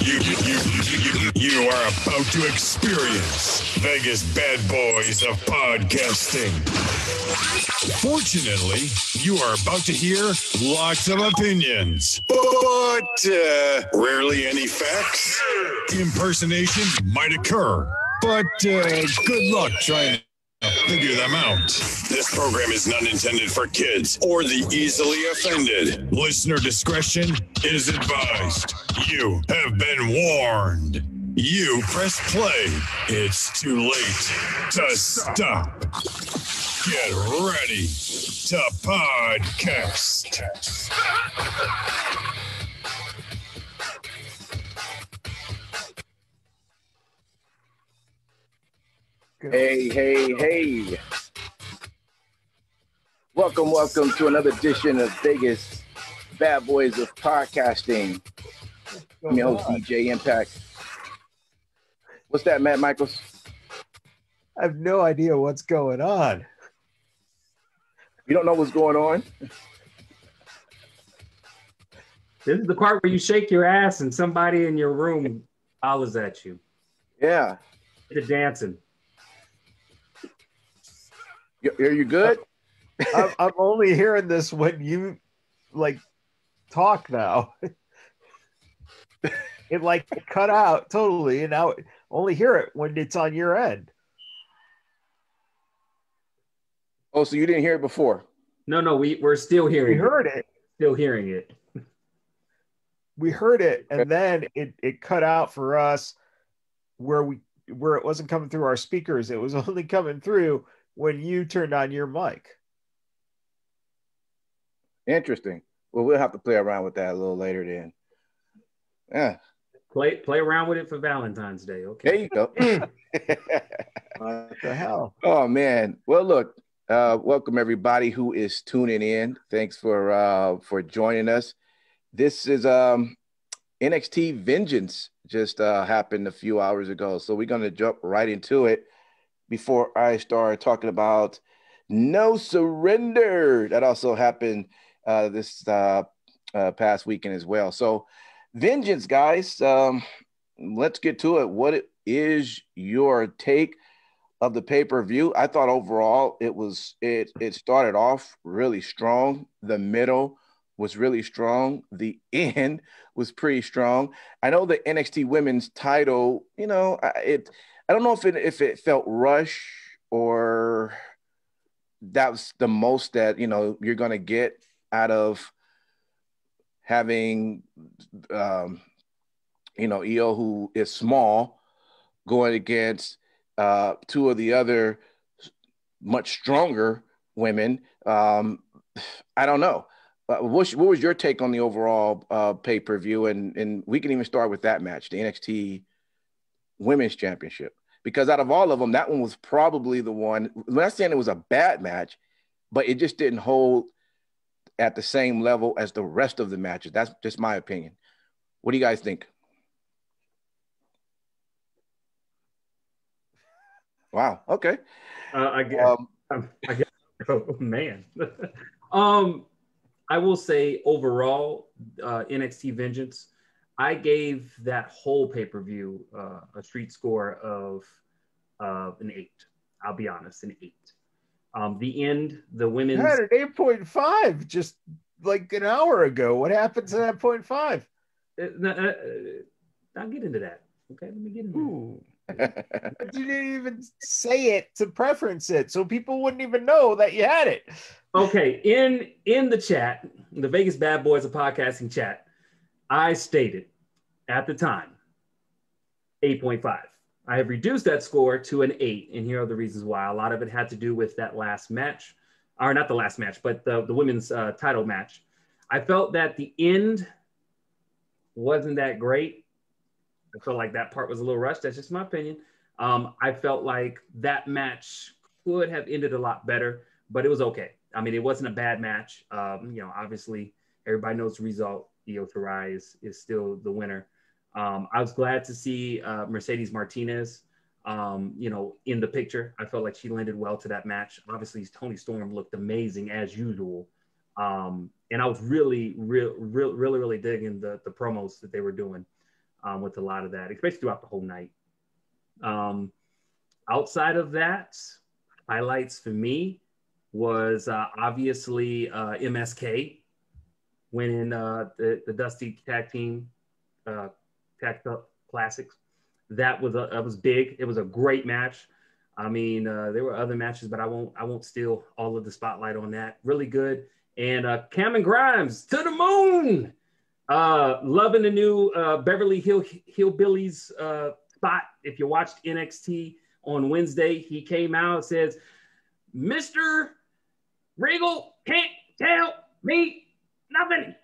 You, you, you, you are about to experience Vegas bad boys of podcasting. Fortunately, you are about to hear lots of opinions, but uh, rarely any facts. Impersonation might occur, but uh, good luck trying figure them out. This program is not intended for kids or the easily offended. Listener discretion is advised. You have been warned. You press play. It's too late to stop. Get ready to podcast. Hey, hey, hey. Welcome, welcome to another edition of Vegas Bad Boys of Podcasting. I'm your host, DJ Impact. What's that, Matt Michaels? I have no idea what's going on. You don't know what's going on? This is the part where you shake your ass and somebody in your room hollers at you. Yeah. They're dancing. You- Are you good? I'm, I'm only hearing this when you like talk now. it like cut out totally, and now only hear it when it's on your end. Oh, so you didn't hear it before? No, no, we, we're still We hearing. We heard it. Still hearing it. We heard it, and then it it cut out for us where we where it wasn't coming through our speakers. It was only coming through when you turned on your mic. Interesting. Well, we'll have to play around with that a little later then. Yeah, Play play around with it for Valentine's Day, Okay. there you go. What the hell? Oh man. Well, look. Uh, welcome everybody who is tuning in. Thanks for uh, for joining us. This is um, NXT Vengeance just uh, happened a few hours ago, so we're gonna jump right into it. Before I start talking about No Surrender, that also happened uh, this uh, uh, past weekend as well. So, Vengeance, guys. Um, let's get to it. What is your take? of the pay-per-view. I thought overall it was it it started off really strong. The middle was really strong. The end was pretty strong. I know the NXT women's title, you know, it I don't know if it if it felt rush or that was the most that, you know, you're going to get out of having um you know, Io who is small going against uh, two of the other much stronger women. Um, I don't know. Uh, what, what was your take on the overall uh, pay per view? And and we can even start with that match, the NXT Women's Championship, because out of all of them, that one was probably the one. I'm not saying it was a bad match, but it just didn't hold at the same level as the rest of the matches. That's just my opinion. What do you guys think? Wow. Okay. Uh, I guess. Um, I guess. Oh man. um, I will say overall, uh, NXT Vengeance. I gave that whole pay per view uh, a street score of uh, an eight. I'll be honest, an eight. Um, the end, the You women's. had an eight point five just like an hour ago. What happened to that point five? Uh, uh, uh, I'll get into that. Okay, let me get into that. Ooh. But you didn't even say it to preference it, so people wouldn't even know that you had it. Okay, in in the chat, the Vegas Bad Boys of Podcasting chat, I stated at the time 8.5. I have reduced that score to an eight, and here are the reasons why. A lot of it had to do with that last match, or not the last match, but the, the women's uh, title match. I felt that the end wasn't that great. I felt like that part was a little rushed. That's just my opinion. Um, I felt like that match could have ended a lot better, but it was okay. I mean, it wasn't a bad match. Um, you know, obviously, everybody knows the result. Io Shirai is, is still the winner. Um, I was glad to see uh, Mercedes Martinez, um, you know, in the picture. I felt like she landed well to that match. Obviously, Toni Storm looked amazing as usual. Um, and I was really, real, real, really, really digging the, the promos that they were doing. um, with a lot of that, especially throughout the whole night. Um, outside of that, highlights for me was uh, obviously uh, MSK winning uh, the, the Dusty Tag Team uh, Tag Classics. That was a that was big. It was a great match. I mean, uh, there were other matches, but I won't I won't steal all of the spotlight on that. Really good. And uh, Cameron Grimes to the moon. Uh, loving the new uh, Beverly Hill Hillbillies uh, spot. If you watched NXT on Wednesday, he came out and says, "Mister Regal can't tell me nothing."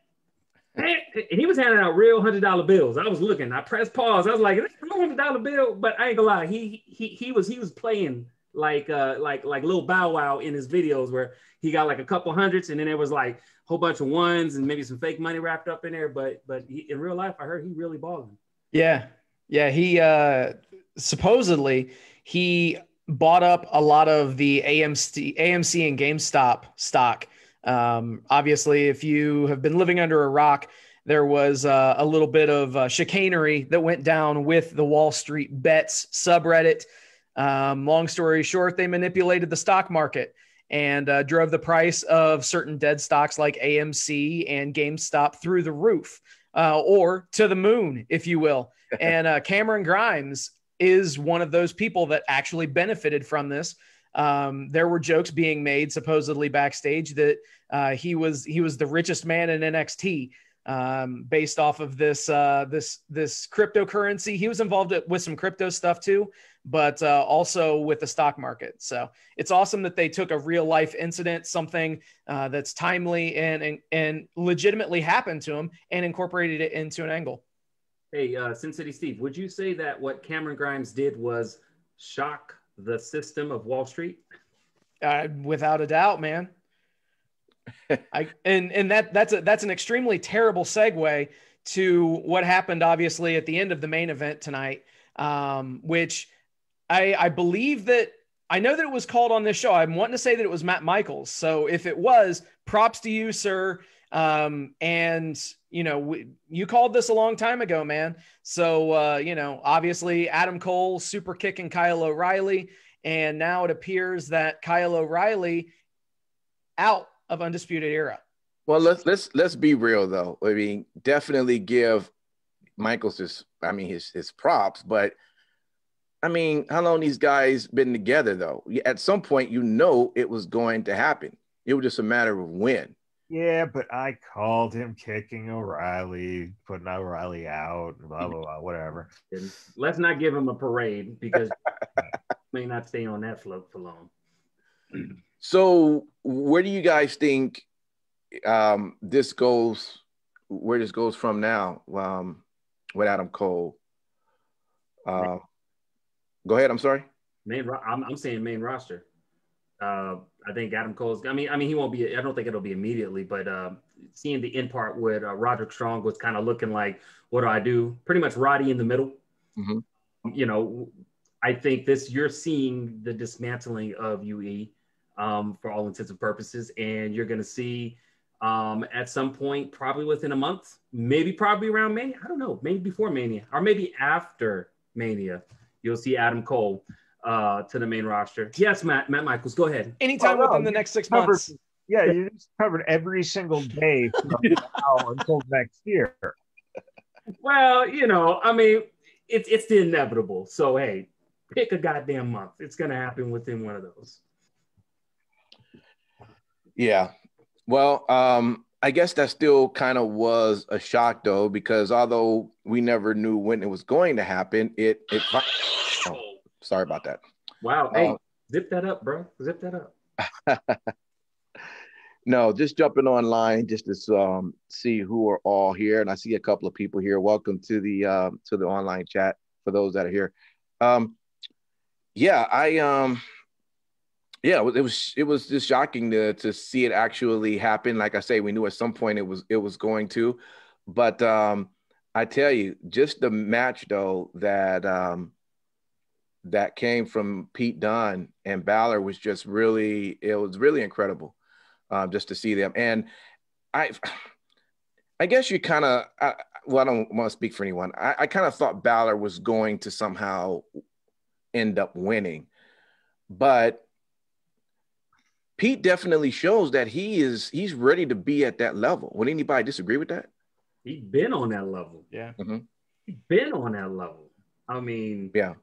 And he was handing out real hundred dollar bills. I was looking. I pressed pause. I was like, "Is a hundred dollar bill?" But I ain't gonna lie. He he he was he was playing like uh like like little Bow Wow in his videos where he got like a couple hundreds and then there was like a whole bunch of ones and maybe some fake money wrapped up in there. But but he, in real life, I heard he really balling. Yeah, yeah. He uh supposedly he bought up a lot of the AMC AMC and GameStop stock um, obviously, if you have been living under a rock, there was uh, a little bit of uh, chicanery that went down with the Wall Street Bets subreddit. Um, long story short, they manipulated the stock market and uh, drove the price of certain dead stocks like AMC and GameStop through the roof uh, or to the moon, if you will. and uh, Cameron Grimes is one of those people that actually benefited from this um, there were jokes being made supposedly backstage that uh, he was he was the richest man in NXT um, based off of this uh, this this cryptocurrency. He was involved with some crypto stuff too, but uh, also with the stock market. So it's awesome that they took a real life incident, something uh, that's timely and, and and legitimately happened to him, and incorporated it into an angle. Hey, uh, Sin City Steve, would you say that what Cameron Grimes did was shock the system of Wall Street? Uh, without a doubt, man. I and and that that's a that's an extremely terrible segue to what happened obviously at the end of the main event tonight, um, which I I believe that I know that it was called on this show. I'm wanting to say that it was Matt Michaels. So if it was, props to you, sir. Um, and you know, we, you called this a long time ago, man. So uh, you know, obviously Adam Cole super kicking Kyle O'Reilly, and now it appears that Kyle O'Reilly out of Undisputed Era. Well, let's let's let's be real though. I mean, definitely give Michaels his I mean his his props, but I mean, how long these guys been together though? At some point, you know it was going to happen. It was just a matter of when. Yeah, but I called him kicking O'Reilly, putting O'Reilly out, blah blah blah, whatever. Let's not give him a parade because may not stay on that float for long. So, where do you guys think um, this goes? Where this goes from now um, with Adam Cole? Uh, go ahead. I'm sorry. Main, I'm, I'm saying main roster. Uh, I think Adam Cole's. I mean, I mean, he won't be. I don't think it'll be immediately, but uh, seeing the end part with uh, Roderick Strong was kind of looking like, what do I do? Pretty much Roddy in the middle. Mm-hmm. You know, I think this you're seeing the dismantling of UE um, for all intents and purposes, and you're going to see um, at some point, probably within a month, maybe probably around Mania. I don't know, maybe before Mania or maybe after Mania, you'll see Adam Cole uh, to the main roster. Yes, Matt, Matt Michaels, go ahead. Anytime oh, within the next six covered, months. Yeah, you just covered every single day from now until next year. Well, you know, I mean, it's it's the inevitable. So hey, pick a goddamn month. It's gonna happen within one of those. Yeah. Well, um, I guess that still kind of was a shock though, because although we never knew when it was going to happen, it it Sorry about that. Wow. Hey, uh, zip that up, bro. Zip that up. no, just jumping online just to um, see who are all here, and I see a couple of people here. Welcome to the uh, to the online chat for those that are here. Um, yeah, I um, yeah, it was it was just shocking to to see it actually happen. Like I say, we knew at some point it was it was going to, but um, I tell you, just the match though that um, that came from Pete Dunne and Balor was just really, it was really incredible um, just to see them. And I, I guess you kind of, well, I don't want to speak for anyone. I, I kind of thought Balor was going to somehow end up winning, but Pete definitely shows that he is he's ready to be at that level. Would anybody disagree with that? He's been on that level. Yeah. Mm-hmm. He's been on that level. I mean, yeah.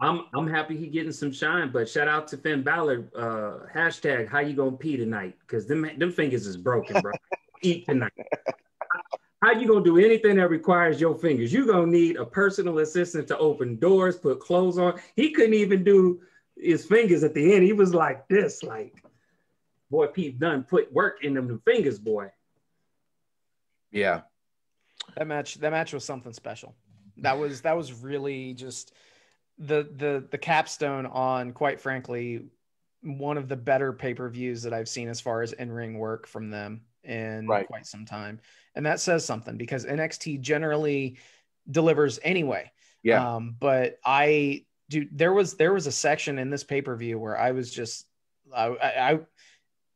I'm I'm happy he getting some shine, but shout out to Finn Balor. Uh, hashtag how you gonna pee tonight? Because them them fingers is broken, bro. Eat tonight. How you gonna do anything that requires your fingers? You gonna need a personal assistant to open doors, put clothes on. He couldn't even do his fingers at the end. He was like this, like boy, Pete Dunne put work in them fingers, boy. Yeah. That match, that match was something special. That was that was really just the the the capstone on, quite frankly, one of the better pay per views that I've seen as far as in ring work from them in right. quite some time, and that says something because NXT generally delivers anyway. Yeah. Um, but I do. There was there was a section in this pay per view where I was just I, I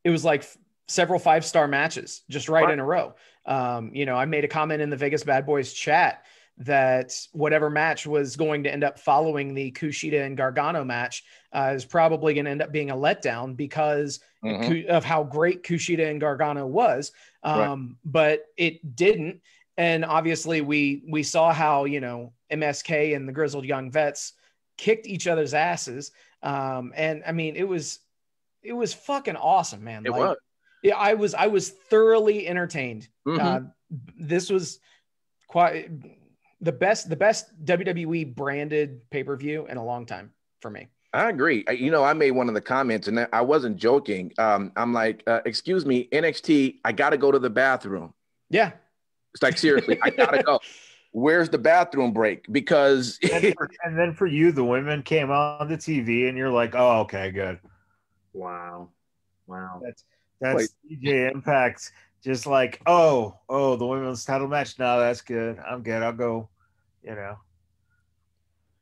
it was like several five star matches just right, right, in a row. Um, you know, I made a comment in the Vegas Bad Boys chat that whatever match was going to end up following the Kushida and Gargano match uh, is probably going to end up being a letdown because mm-hmm. of how great Kushida and Gargano was. Um, right. But it didn't. And obviously, we we saw how you know MSK and the Grizzled Young Vets kicked each other's asses. Um, and I mean, it was it was fucking awesome, man. It like, was. Yeah, I was I was thoroughly entertained. Mm-hmm. Uh, this was quite the best the best WWE branded pay per view in a long time for me. I agree. You know, I made one of the comments, and I wasn't joking. Um, I'm like, uh, "Excuse me, NXT, I got to go to the bathroom." Yeah, it's like seriously, I gotta go. Where's the bathroom break? Because and, for, and then for you, the women came on the TV, and you're like, "Oh, okay, good." Wow. Wow. That's that's Wait. DJ Impact's just like, oh, oh, the women's title match. No, that's good. I'm good. I'll go, you know.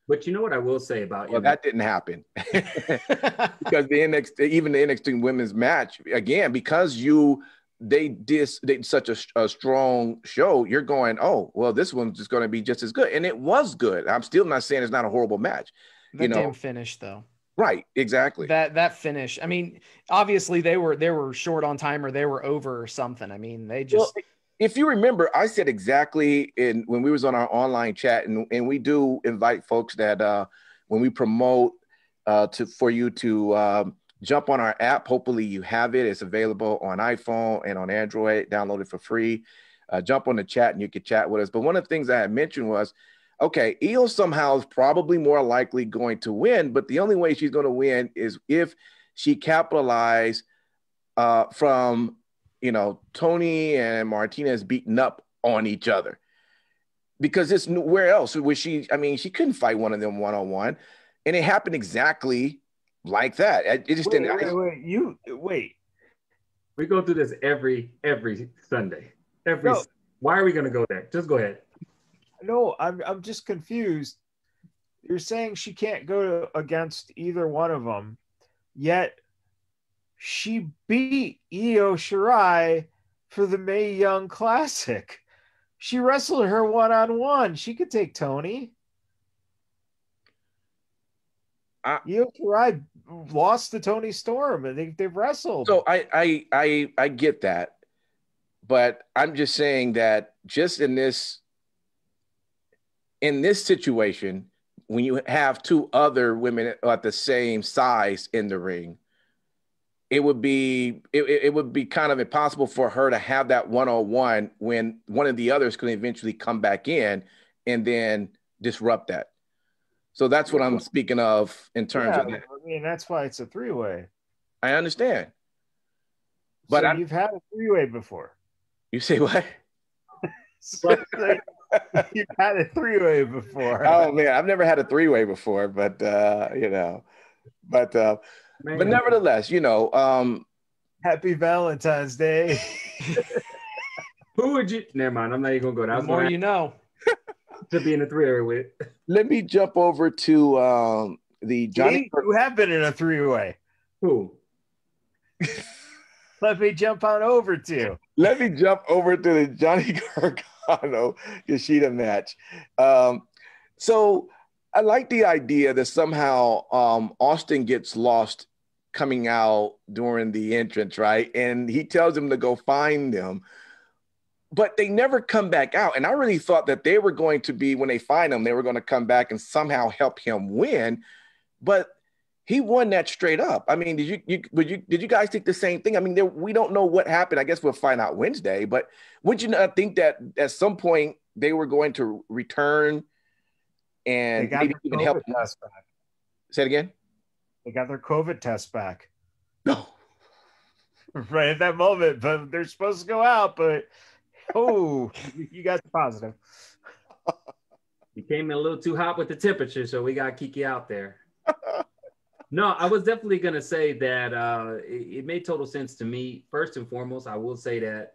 But you know what I will say about well, that didn't happen because the NXT, even the NXT women's match, again, because you they did they such a, a strong show, you're going, oh, well, this one's just going to be just as good, and it was good. I'm still not saying it's not a horrible match. The you know, damn finish though. Right, exactly. That that finish. I mean, obviously they were they were short on time or they were over or something. I mean, they just. Well, if you remember, I said exactly in when we was on our online chat, and, and we do invite folks that uh, when we promote uh, to for you to um, jump on our app. Hopefully, you have it. It's available on iPhone and on Android. Download it for free. Uh, jump on the chat and you can chat with us. But one of the things I had mentioned was okay, Io somehow is probably more likely going to win, but the only way she's going to win is if she capitalize uh, from, you know, Toni and Martinez beating up on each other. Because it's where else was she? I mean, she couldn't fight one of them one on one, and it happened exactly like that. It just wait, didn't. Wait, wait, you wait. We go through this every every Sunday. Every. No. Why are we going to go there? Just go ahead. No, I'm I'm just confused. You're saying she can't go against either one of them, yet she beat Io Shirai for the Mae Young Classic. She wrestled her one on one. She could take Toni. I, Io Shirai lost to Toni Storm, and they they've wrestled. So I I I I get that, but I'm just saying that just in this in this situation, when you have two other women at the same size in the ring, it would be it, it would be kind of impossible for her to have that one on one when one of the others could eventually come back in and then disrupt that. So that's what I'm speaking of in terms yeah, of that. I mean, that's why it's a three way. I understand. But so you've had a three way before. You say what? so, You've had a three way before. Oh man, I've never had a three way before, but uh, you know, but uh, man. but nevertheless, you know, um, happy Valentine's Day. Who would you? Never mind. I'm not even gonna go there. The more you know. to be in a three way with. Let me jump over to um, the Johnny. You have been in a three way. Who? let me jump on over to. Let me jump over to the Johnny Gargano Kushida match. Um, so I like the idea that somehow um, Austin gets lost coming out during the entrance, right? And he tells him to go find them, but they never come back out. And I really thought that they were going to be, when they find him, they were going to come back and somehow help him win. But he won that straight up. I mean, did you, you would you did you guys think the same thing? I mean, there, we don't know what happened. I guess we'll find out Wednesday. But would you not think that at some point they were going to return? and maybe even help. Test back. Say it again. They got their COVID test back. No. right at that moment, but they're supposed to go out, but oh, you guys are positive. You came in a little too hot with the temperature, so we got to kick you out there. no, I was definitely going to say that uh, it, it made total sense to me. First and foremost, I will say that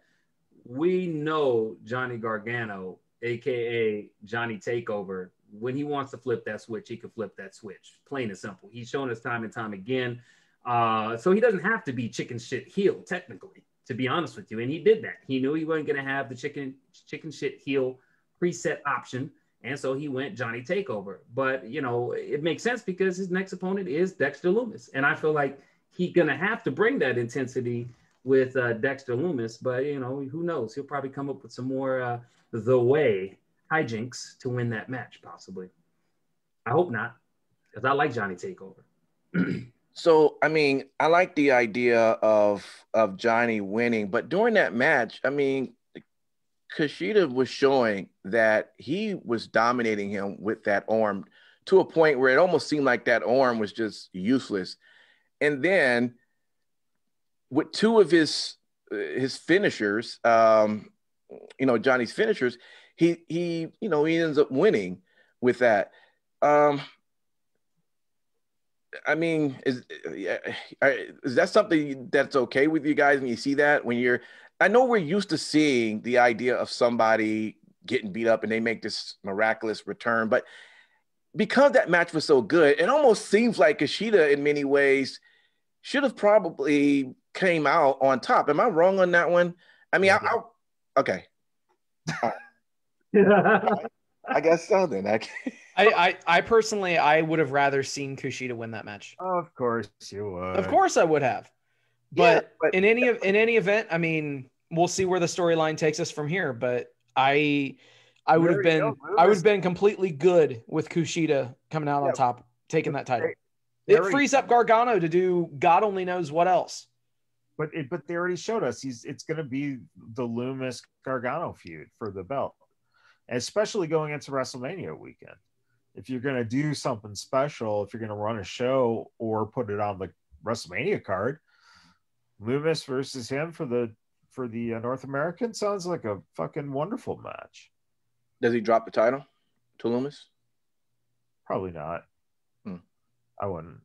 we know Johnny Gargano, aka Johnny Takeover, when he wants to flip that switch, he can flip that switch. Plain and simple. He's shown us time and time again. Uh, so he doesn't have to be chicken shit heel, technically, to be honest with you. And he did that. He knew he wasn't going to have the chicken chicken shit heel preset option. And so he went Johnny Takeover. But, you know, it makes sense because his next opponent is Dexter Lumis. And I feel like he's going to have to bring that intensity with uh, Dexter Lumis. But, you know, who knows? He'll probably come up with some more uh, the way hijinks to win that match, possibly. I hope not, because I like Johnny Takeover. so, I mean, I like the idea of of Johnny winning, but during that match, I mean, Kushida was showing that he was dominating him with that arm to a point where it almost seemed like that arm was just useless. And then with two of his his finishers, um, you know, Johnny's finishers, he he you know he ends up winning with that. Um, I mean, is is that something that's okay with you guys when you see that when you're? I know we're used to seeing the idea of somebody getting beat up and they make this miraculous return, but because that match was so good, it almost seems like Kushida in many ways should have probably came out on top. Am I wrong on that one? I mean, I, mm-hmm. I okay. I guess so then. I, I, I, personally, I would have rather seen Kushida win that match. Of course you would. Of course I would have. But, yeah, but in any in any event, I mean, we'll see where the storyline takes us from here. But I, I would have been, I would have been completely good with Kushida coming out yeah. on top, taking that title. They, it frees up Gargano to do God only knows what else. But it, but they already showed us he's it's going to be the Lumis Gargano feud for the belt especially going into WrestleMania weekend. If you're going to do something special, if you're going to run a show or put it on the WrestleMania card, Lumis versus him for the for the uh, North American sounds like a fucking wonderful match. Does he drop the title to Lumis? Probably not. Hmm. I wouldn't.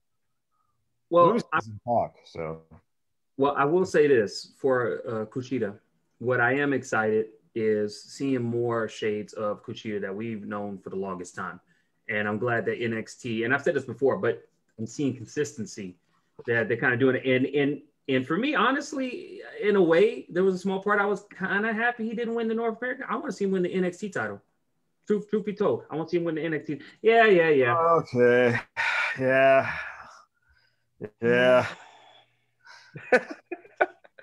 Well, Lumis doesn't talk, so. Well, I will say this for uh, Kushida. What I am excited is seeing more shades of Kushida that we've known for the longest time. And I'm glad that NXT, and I've said this before, but I'm seeing consistency that they're kind of doing it. And and and for me, honestly, in a way, there was a small part I was kind of happy he didn't win the North American. I want to see him win the NXT title. Truth, truth be told, I want to see him win the NXT. Yeah, yeah, yeah. Okay. Yeah. Yeah.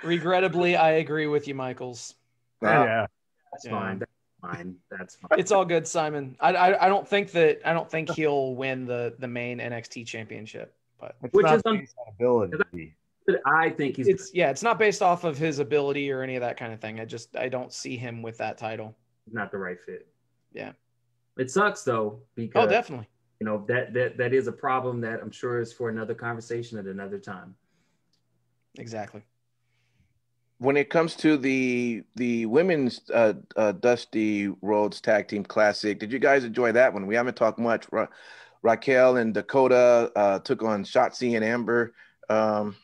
Regrettably, I agree with you, Michaels. yeah. That's yeah. fine. That's fine. That's fine. It's all good, Simon. I, I, I don't think that I don't think he'll win the the main NXT championship, but it's which is on ability. I think he's. It's yeah. It's not based off of his ability or any of that kind of thing. I just I don't see him with that title. Not the right fit. Yeah. It sucks though because oh definitely you know that that that is a problem that I'm sure is for another conversation at another time. Exactly when it comes to the the women's uh, uh, Dusty Rhodes Tag Team Classic, did you guys enjoy that one? We haven't talked much. Ra- Raquel and Dakota uh, took on Shotzi and Ember. Um,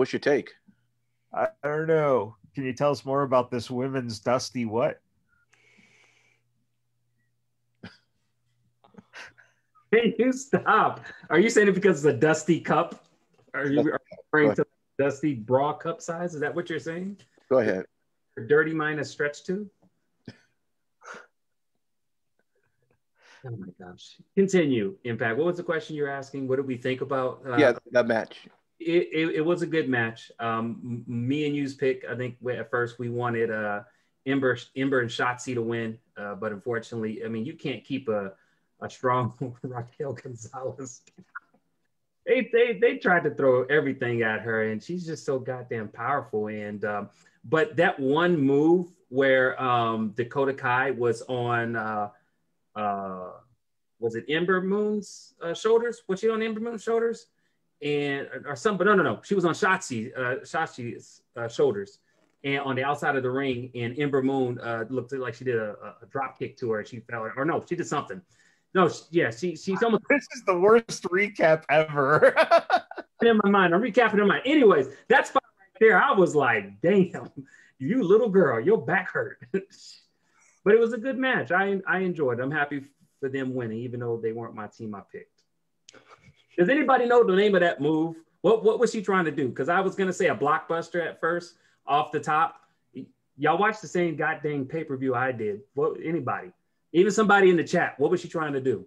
what's your take? I, I don't know. Can you tell us more about this women's Dusty what? Hey, you stop. Are you saying it because it's a dusty cup? Are you referring to Dusty bra cup size. Is that what you're saying? Go ahead. Her dirty minus stretch stretched too. Oh my gosh. Continue, Impact. What was the question you're asking? What did we think about? Uh, yeah, that match. It, it, it was a good match. Um, me and you's pick. I think at first we wanted uh, Ember, Ember and Shotzi to win, uh, but unfortunately, I mean, you can't keep a, a strong Raquel Gonzalez. they, they they tried to throw everything at her, and she's just so goddamn powerful. And um, but that one move where um, Dakota Kai was on. Uh, uh, was it Ember Moon's uh, shoulders? Was she on Ember Moon's shoulders? And or some, but no, no, no. She was on Shotzi, uh, Shotzi's uh, shoulders, and on the outside of the ring. And Ember Moon uh, looked like she did a, a drop kick to her, and she fell. Or no, she did something. No, she, yeah, she she's almost This is the worst recap ever. in my mind. I'm recapping in my mind. Anyways, that's spot right there, I was like, damn, you little girl, your back hurt. but it was a good match. I I enjoyed. it. I'm happy for them winning, even though they weren't my team I picked. Does anybody know the name of that move? What what was she trying to do? Because I was gonna say a blockbuster at first, off the top. Y'all watched the same goddamn pay per view I did. What anybody? Even somebody in the chat. What was she trying to do?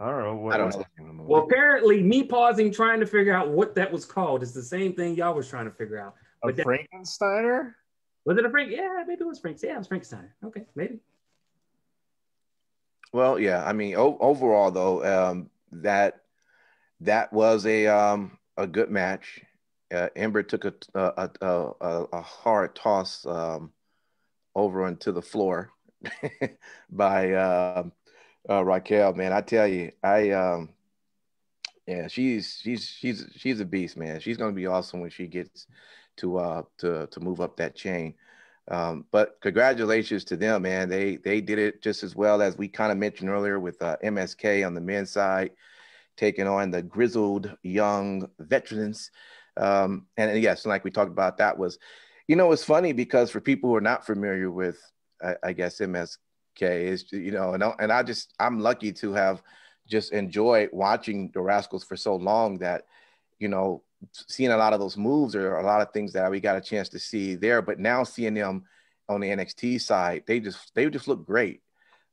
I don't know. What I don't was know. Well, apparently, me pausing trying to figure out what that was called is the same thing y'all was trying to figure out. A But that- Frankensteiner? Was it a Frank? Yeah, maybe it was Frank. Yeah, it was Frankenstein. Okay, maybe. Well, yeah. I mean, o- overall though, um, that that was a um, a good match. Uh, Ember took a a, a, a, hard toss um, over onto the floor by um uh, Raquel. Man, I tell you, I um, yeah, she's she's she's she's a beast, man. She's gonna be awesome when she gets to uh to to move up that chain. Um, but congratulations to them, man. They they did it just as well as we kind of mentioned earlier with uh, MSK on the men's side, taking on the grizzled young veterans. Um, and, yes, like we talked about, that was, you know, it's funny because for people who are not familiar with, I, I guess MSK is, you know, and I, and I just I'm lucky to have just enjoyed watching the Rascals for so long that, you know, seeing a lot of those moves or a lot of things that we got a chance to see there. But now seeing them on the NXT side, they just they just look great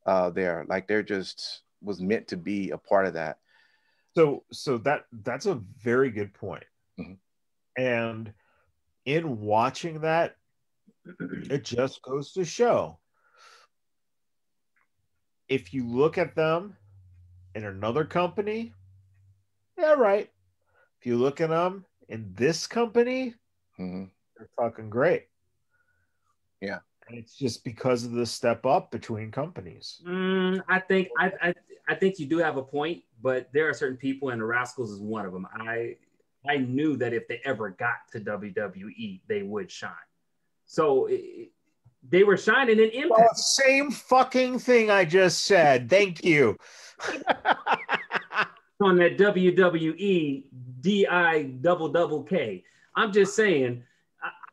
uh, there. Like they're just was meant to be a part of that. So so that that's a very good point. Mhm. And in watching that, it just goes to show if you look at them in another company, yeah, right. If you look at them in this company, Mhm. they're fucking great. Yeah. And it's just because of the step up between companies. Mm, I think I, I I think you do have a point, but there are certain people, and the Rascals is one of them. I I knew that if they ever got to WWE, they would shine. So it, they were shining in Oh, Impact. same fucking thing I just said. Thank you. on that WWE DI double double K. I'm just saying,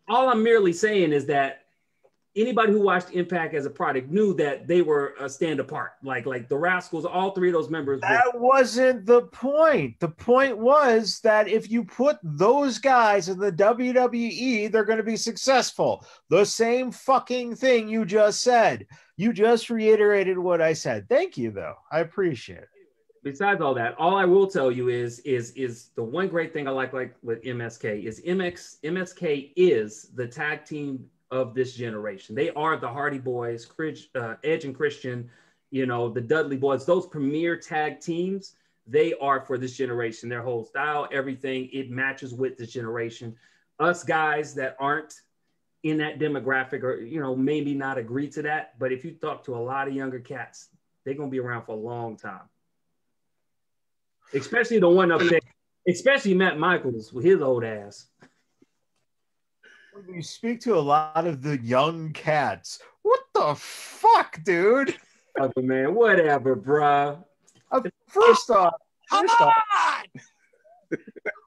all I'm merely saying is that anybody who watched Impact as a product knew that they were a stand apart. Like like the Rascals, all three of those members. Were, That wasn't the point. The point was that if you put those guys in the WWE, they're going to be successful. The same fucking thing you just said. You just reiterated what I said. Thank you, though. I appreciate it. Besides all that, all I will tell you is is is the one great thing I like like with MSK is MX MSK is the tag team of this generation. They are the Hardy Boyz, uh, Edge and Christian, you know, the Dudley Boyz. Those premier tag teams, they are for this generation. Their whole style, everything, it matches with this generation. Us guys that aren't in that demographic or you know maybe not agree to that, but if you talk to a lot of younger cats, they're gonna be around for a long time especially the one up there, especially Matt Michaels with his old ass. When you speak to a lot of the young cats, what the fuck, dude? Other man, whatever, bruh. Uh, first off, first off,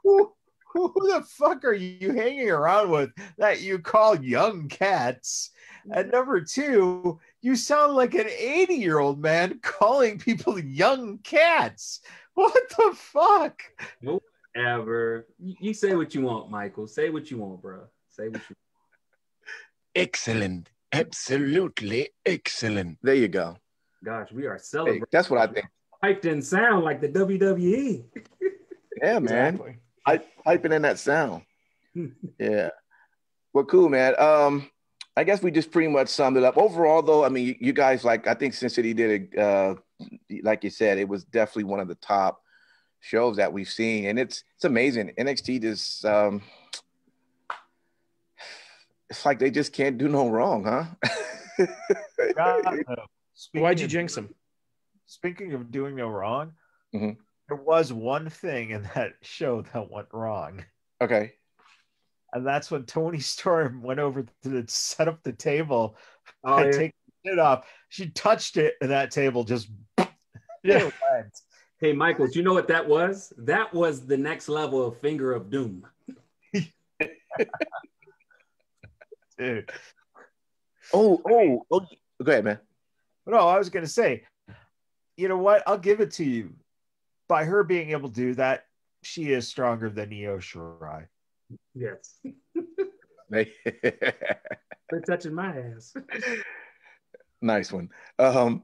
who, who the fuck are you hanging around with that you call young cats? And number two, you sound like an 80 year old man calling people young cats. What the fuck? Whatever. You, you say what you want, Michael. Say what you want, bro. Say what you. want. Excellent. Absolutely excellent. There you go. Gosh, we are Hey, celebrating. that's what I think. Piped in sound like the. WWE. Yeah, man. Exactly. Pipe, piping in that sound. yeah. Well, cool, man. Um, I guess we just pretty much summed it up. Overall, though, I mean, you, you guys like I think Sin City did it. Uh, like you said, it was definitely one of the top shows that we've seen, and it's it's amazing. NXT just um, it's like they just can't do no wrong, huh? God, no. Why'd you of- jinx him? Speaking of doing no wrong, Mhm. there was one thing in that show that went wrong. okay. And that's when Toni Storm went over to the, set up the table Oh, and yeah. take it off. She touched it, and that table just Yeah. went. Hey, Michael, do you know what that was? That was the next level of Finger of Doom. dude. Oh, oh, oh. Go ahead, man. No, I was gonna say, you know what? I'll give it to you. By her being able to do that, she is stronger than Io Shirai. Yes. Hey. They're touching my ass. nice one. Um,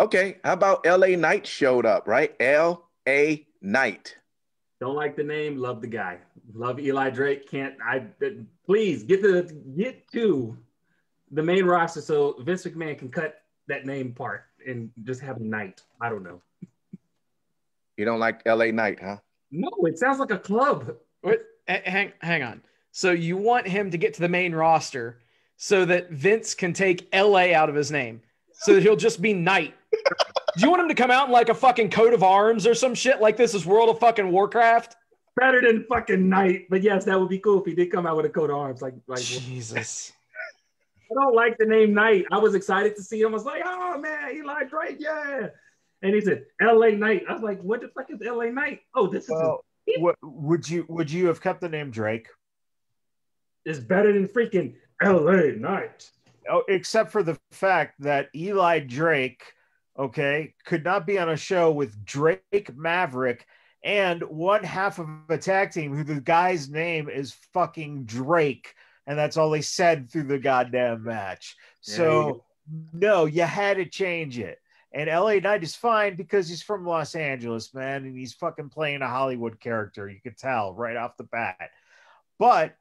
okay, how about LA Knight showed up, right? L.A. Knight. Don't like the name, love the guy. Love Eli Drake. Can't I please get to get to the main roster so Vince McMahon can cut that name part and just have a night. I don't know. You don't like L.A. Knight, huh? No, it sounds like a club. H- hang, hang on. So you want him to get to the main roster so that Vince can take LA out of his name, so that he'll just be Knight. Do you want him to come out in like a fucking coat of arms or some shit like this is World of fucking Warcraft? Better than fucking Knight, But yes, that would be cool if he did come out with a coat of arms. Like, like Jesus. I don't like the name Knight. I was excited to see him. I was like, oh man, Eli Drake, yeah. And he said, LA Knight. I was like, what the fuck is LA Knight? Oh, this is Well, what, would you would you have kept the name Drake? is better than freaking LA Knight. Oh, except for the fact that Eli Drake, okay, could not be on a show with Drake Maverick and one half of a tag team who the guy's name is fucking Drake. And that's all they said through the goddamn match. There you So, no, you had to change it. And LA Knight is fine because he's from Los Angeles, man, and he's fucking playing a Hollywood character. You could tell right off the bat. But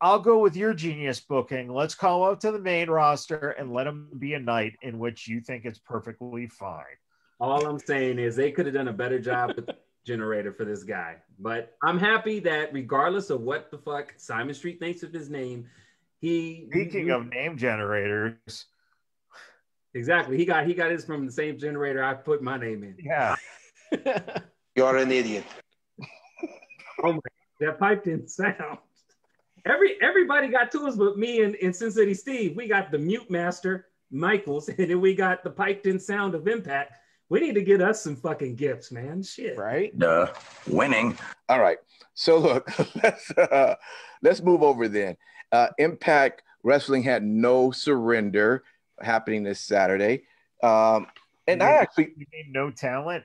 I'll go with your genius booking. Let's call him up to the main roster and let him be a night in which you think it's perfectly fine. All I'm saying is they could have done a better job with the generator for this guy. But I'm happy that regardless of what the fuck Simon Street thinks of his name, he Speaking of name generators, exactly he got he got his from the same generator I put my name in. yeah, You're an idiot. Oh my that piped in sound. Every everybody got tools but me and, and Sin City Steve. We got the mute master, Michaels, and then we got the piped in sound of impact. We need to get us some fucking gifts, man. Shit. right? Duh. Winning. All right. So look, let's uh, let's move over then. Uh, Impact Wrestling had no surrender happening this Saturday, um, and I actually you mean no talent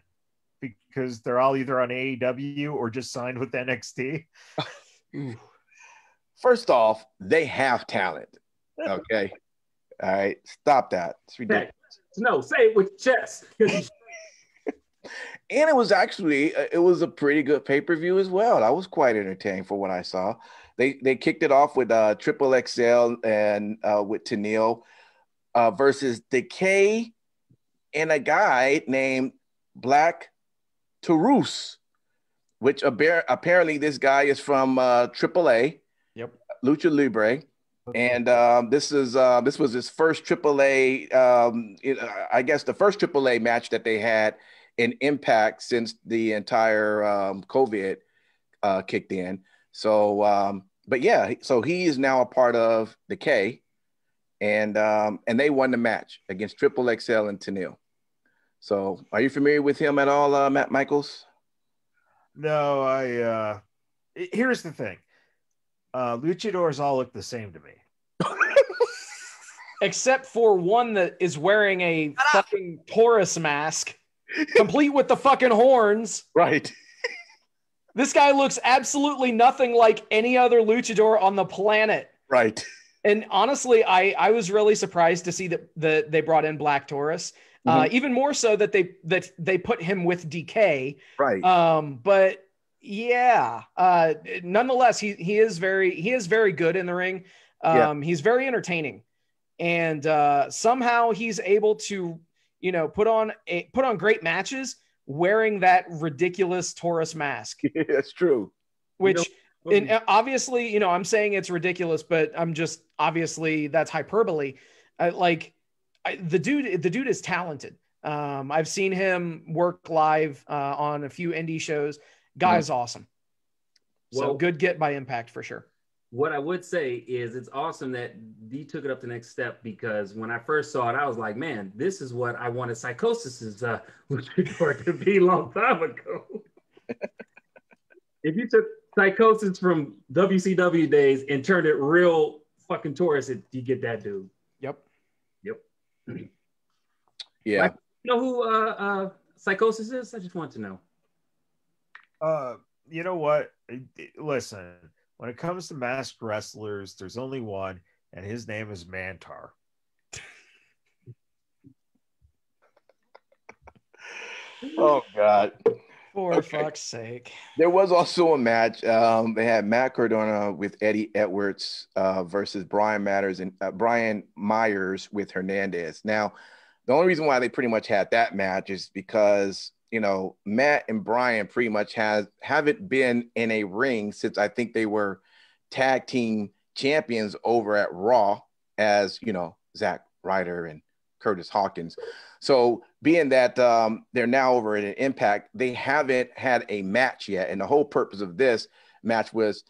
because they're all either on AEW or just signed with NXT. first off they have talent. Okay, all right, stop that. It's ridiculous. No, say it with chest. 'cause and it was actually uh, it was a pretty good pay per view as well. I was quite entertained for what I saw. They they kicked it off with uh, Triple XL and uh, with Tenille uh, versus Decay and a guy named Black Taurus, which appa- apparently this guy is from uh, AAA. Yep. Lucha Libre. And um, this is uh, this was his first AAA. Um, it, I guess the first AAA match that they had in Impact since the entire um, COVID uh, kicked in. So, um, but yeah, so he is now a part of the K, and um, and they won the match against Triple XL and Tenille. So, are you familiar with him at all, uh, Matt Michaels? No, I. uh Here's the thing. Uh, luchadors all look the same to me. Except for one that is wearing a fucking Taurus mask, complete with the fucking horns. Right. This guy looks absolutely nothing like any other luchador on the planet. Right. And honestly, I I was really surprised to see that that they brought in Black Taurus. Uh, Mhm. even more so that they that they put him with Decay. Right. Um, but yeah, uh, nonetheless, he he is very he is very good in the ring. Yeah. Um, he's very entertaining, and uh, somehow he's able to you know put on a put on great matches wearing that ridiculous Taurus mask, That's true. which. Oh, And uh, obviously, you know, I'm saying it's ridiculous, but I'm just obviously that's hyperbole. I, like I, the dude, the dude is talented. Um, I've seen him work live uh, on a few indie shows. Guy's awesome. So Well- good get by Impact for sure. What I would say is it's awesome that D took it up the next step because when I first saw it, I was like, man, this is what I wanted psicosis uh, to be a long time ago. if you took Psicosis from WCW days and turned it real fucking Taurus, it, you get that dude. Yep. Yep. Yeah. Right. You know who uh, uh, Psicosis is? I just want to know. Uh, you know what? Listen, when it comes to masked wrestlers, there's only one, and his name is Mantaur. Oh God. For Okay. fuck's sake. There was also a match. Um, they had Matt Cardona with Eddie Edwards uh, versus Brian Matters and uh, Brian Myers with Hernandez. Now, the only reason why they pretty much had that match is because you know Matt and Brian pretty much has haven't been in a ring since I think they were tag team champions over at Raw as you know Zack Ryder and Curtis Hawkins. So being that um, they're now over at an Impact, they haven't had a match yet, and the whole purpose of this match was,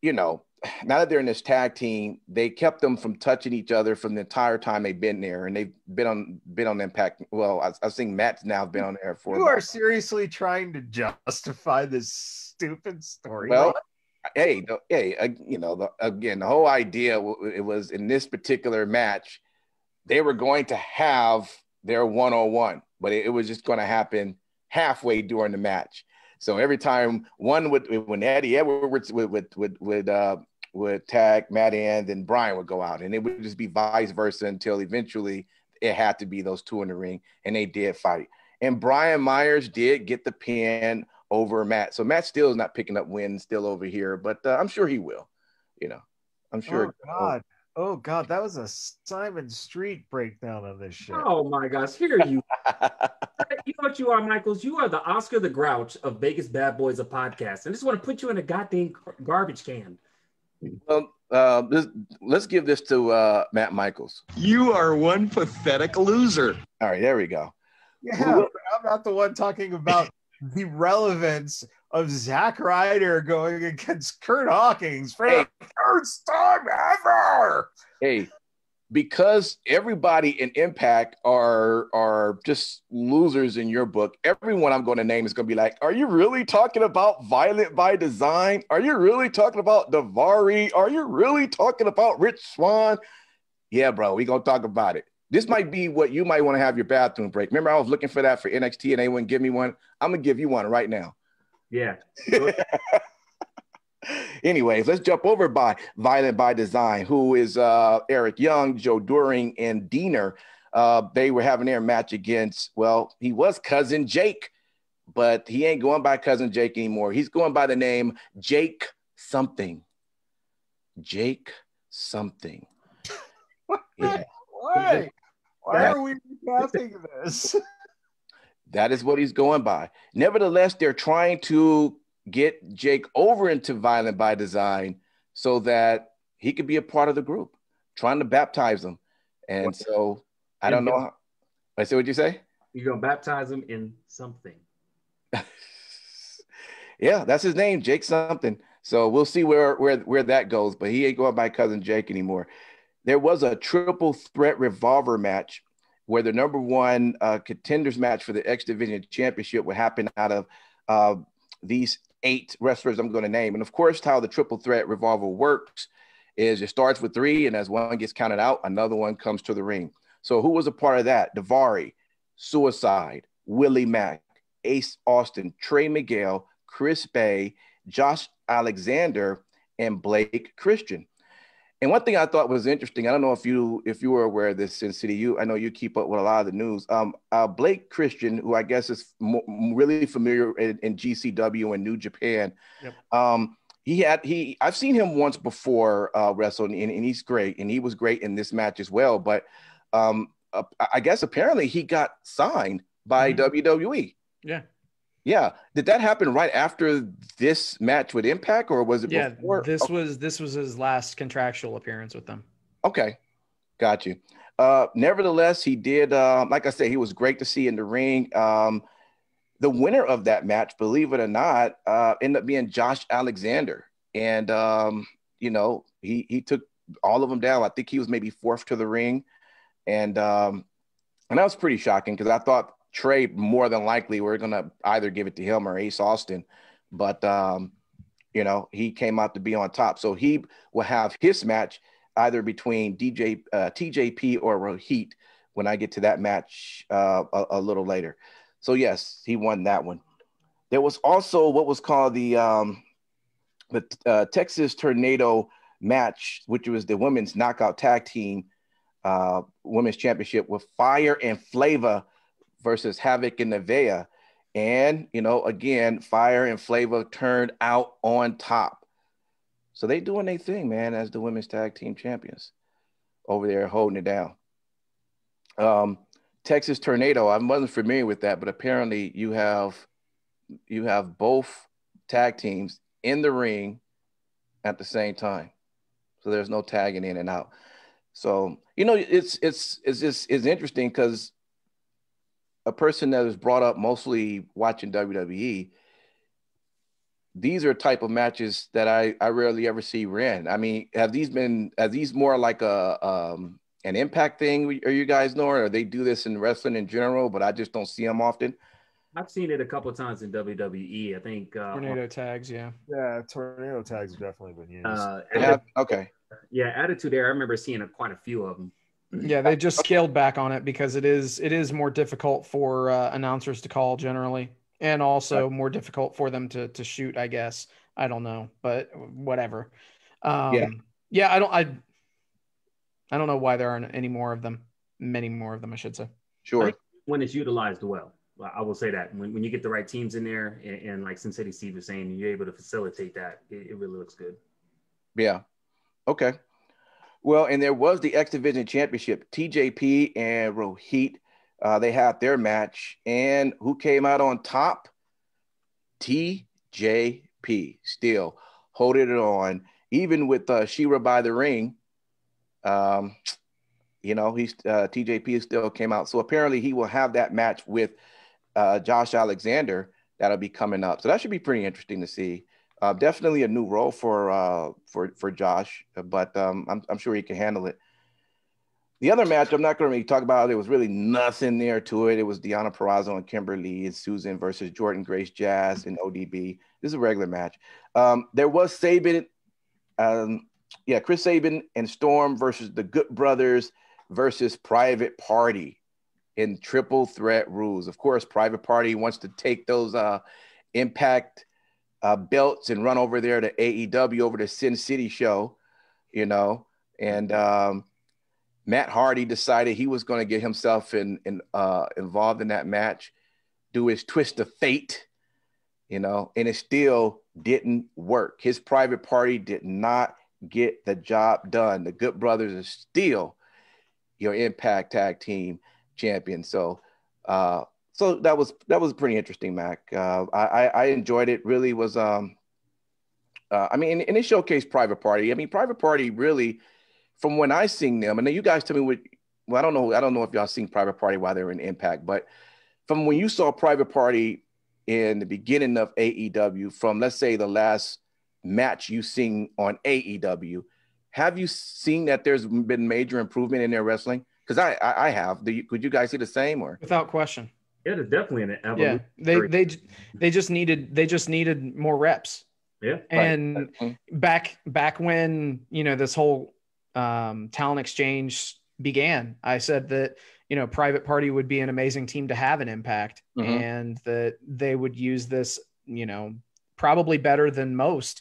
you know, now that they're in this tag team, they kept them from touching each other from the entire time they've been there, and they've been on been on Impact. Well, I, I think Matt's now been on there for. You are seriously trying to justify this stupid story. Well, hey, the, hey, uh, you know, the, again, the whole idea w- it was in this particular match, they were going to have their one on one, but it, it was just going to happen halfway during the match. So every time one would, when Eddie Edwards would would would would, uh, would tag Matt in, then Brian would go out, and it would just be vice versa until eventually it had to be those two in the ring, and they did fight. And Brian Myers did get the pin over Matt. So Matt still is not picking up wins still over here, but uh, I'm sure he will. You know, I'm sure. Oh God. Oh God, that was a Simon Street breakdown of this shit. Oh my gosh, here you You know what you are, Michaels? You are the Oscar the Grouch of Vegas BadBoyz of podcast. I just want to put you in a goddamn garbage can. well, uh, this, let's give this to uh, Matt Michaels. You are one pathetic loser. All right, there we go. Yeah, but I'm not the one talking about the relevance of Zack Ryder going against Curt Hawkins for Hey. the first time ever. Hey, because everybody in Impact are are just losers in your book. Everyone I'm going to name is going to be like, "Are you really talking about Violent by Design? Are you really talking about Daivari? Are you really talking about Rich Swann?" Yeah, bro, we gonna talk about it. This might be what you might want to have your bathroom break. Remember, I was looking for that for NXT and they wouldn't give me one. I'm gonna give you one right now. Yeah. Anyways, let's jump over by Violent by Design, who is uh, Eric Young, Joe Doering, and Deaner. Uh, they were having their match against, well, he was cousin Jake, but he ain't going by cousin Jake anymore. He's going by the name Jake something. Jake something. Yeah, Why? Why are we recapping this? that is what he's going by. Nevertheless, they're trying to get Jake over into Violent by Design so that he could be a part of the group, trying to baptize him. And so I don't know. How, I see what you say. You're gonna baptize him in something. yeah, that's his name, Jake something. So we'll see where where where that goes. But he ain't going by cousin Jake anymore. There was a triple threat revolver match where the number one uh, contenders match for the X Division Championship would happen out of uh, these eight wrestlers I'm going to name. And of course, how the triple threat revolver works is it starts with three, and as one gets counted out, another one comes to the ring. So who was a part of that? Daivari, Suicide, Willie Mack, Ace Austin, Trey Miguel, Chris Bey, Josh Alexander, and Blake Christian. And one thing I thought was interesting, I don't know if you if you were aware of this, City. You, I know you keep up with a lot of the news. Um, uh, Blake Christian, who I guess is mo- really familiar in, in, GCW and New Japan. Yep. Um, he had he I've seen him once before uh, wrestle, and, and, he's great, and he was great in this match as well. But um, uh, I guess apparently he got signed by mm-hmm. WWE. Yeah. Yeah. Did that happen right after this match with Impact, or was it yeah, before? This okay. was this was his last contractual appearance with them. Okay, got you. Uh, nevertheless, he did. Uh, like I said, he was great to see in the ring. Um, the winner of that match, believe it or not, uh, ended up being Josh Alexander, and um, you know he he took all of them down. I think he was maybe fourth to the ring, and um, and that was pretty shocking because I thought Trey, more than likely, we're gonna either give it to him or Ace Austin, but um, you know he came out to be on top, so he will have his match either between DJ uh, TJP or Rohit when I get to that match uh, a, a, little later. So yes, he won that one. There was also what was called the um, the uh, Texas Tornado match, which was the women's knockout tag team uh, women's championship with Fire and Flavor versus Havoc and Nevaeh. And, you know, again, Fire and Flavor turned out on top. So they doing their thing, man, as the women's tag team champions over there holding it down. Um, Texas Tornado, I wasn't familiar with that, but apparently you have you have both tag teams in the ring at the same time. So there's no tagging in and out. So, you know, it's it's it's just it's interesting because a person that is brought up mostly watching WWE, these are type of matches that I, I rarely ever see ran. I mean, have these been have these more like a um, an impact thing? Are you guys know, or they do this in wrestling in general? But I just don't see them often. I've seen it a couple of times in WWE. I think uh, tornado tags, yeah, yeah, tornado tags have definitely been used. Uh, yeah, okay, yeah, Attitude Era. I remember seeing a, quite a few of them. Yeah, they just scaled back on it because it is it is more difficult for uh, announcers to call generally, and also more difficult for them to to shoot. I guess I don't know, but whatever. Um, yeah, yeah. I don't. I I don't know why there aren't any more of them. Many more of them, I should say. Sure. When it's utilized well, I will say that when, when you get the right teams in there, and, and like Sin City Steve was saying, you're able to facilitate that. It, it really looks good. Yeah. Okay. Well, and there was the X Division Championship. TJP and Rohit, uh, they had their match, and who came out on top? TJP still holding it on, even with uh, Shera by the ring. Um, you know, he's uh, TJP still came out, so apparently he will have that match with uh, Josh Alexander that'll be coming up. So that should be pretty interesting to see. Uh, definitely a new role for uh, for for Josh, but um, I'm I'm sure he can handle it. The other match I'm not going to really talk about. There was really nothing there to it. It was Deonna Purrazzo and Kimber Lee and Susan versus Jordynne Grace Jazz and ODB. This is a regular match. Um, there was Sabin, um, yeah, Chris Sabin and Storm versus the Good Brothers versus Private Party in triple threat rules. Of course, Private Party wants to take those uh, Impact uh, belts and run over there to AEW over to Sin City show, you know. And um, Matt Hardy decided he was going to get himself in, in uh, involved in that match, do his twist of fate, you know, and it still didn't work. His private party did not get the job done. The Good Brothers are still your Impact Tag Team champion. So uh, so that was that was pretty interesting, Mac. Uh, I I enjoyed it. Really was. Um, uh, I mean, and it showcased Private Party. I mean, Private Party really, from when I seen them, and then you guys tell me what. Well, I don't know. I don't know if y'all seen Private Party while they were in Impact, but from when you saw Private Party in the beginning of AEW, from let's say the last match you seen on AEW, have you seen that there's been major improvement in their wrestling? Because I, I, I have. You, could you guys see the same or? Without question. Yeah, there's definitely an evolution. Yeah, they they they just needed they just needed more reps. Yeah, and right. Back back when you know this whole um, talent exchange began, I said that you know Private Party would be an amazing team to have an impact, mm-hmm. and that they would use this you know probably better than most.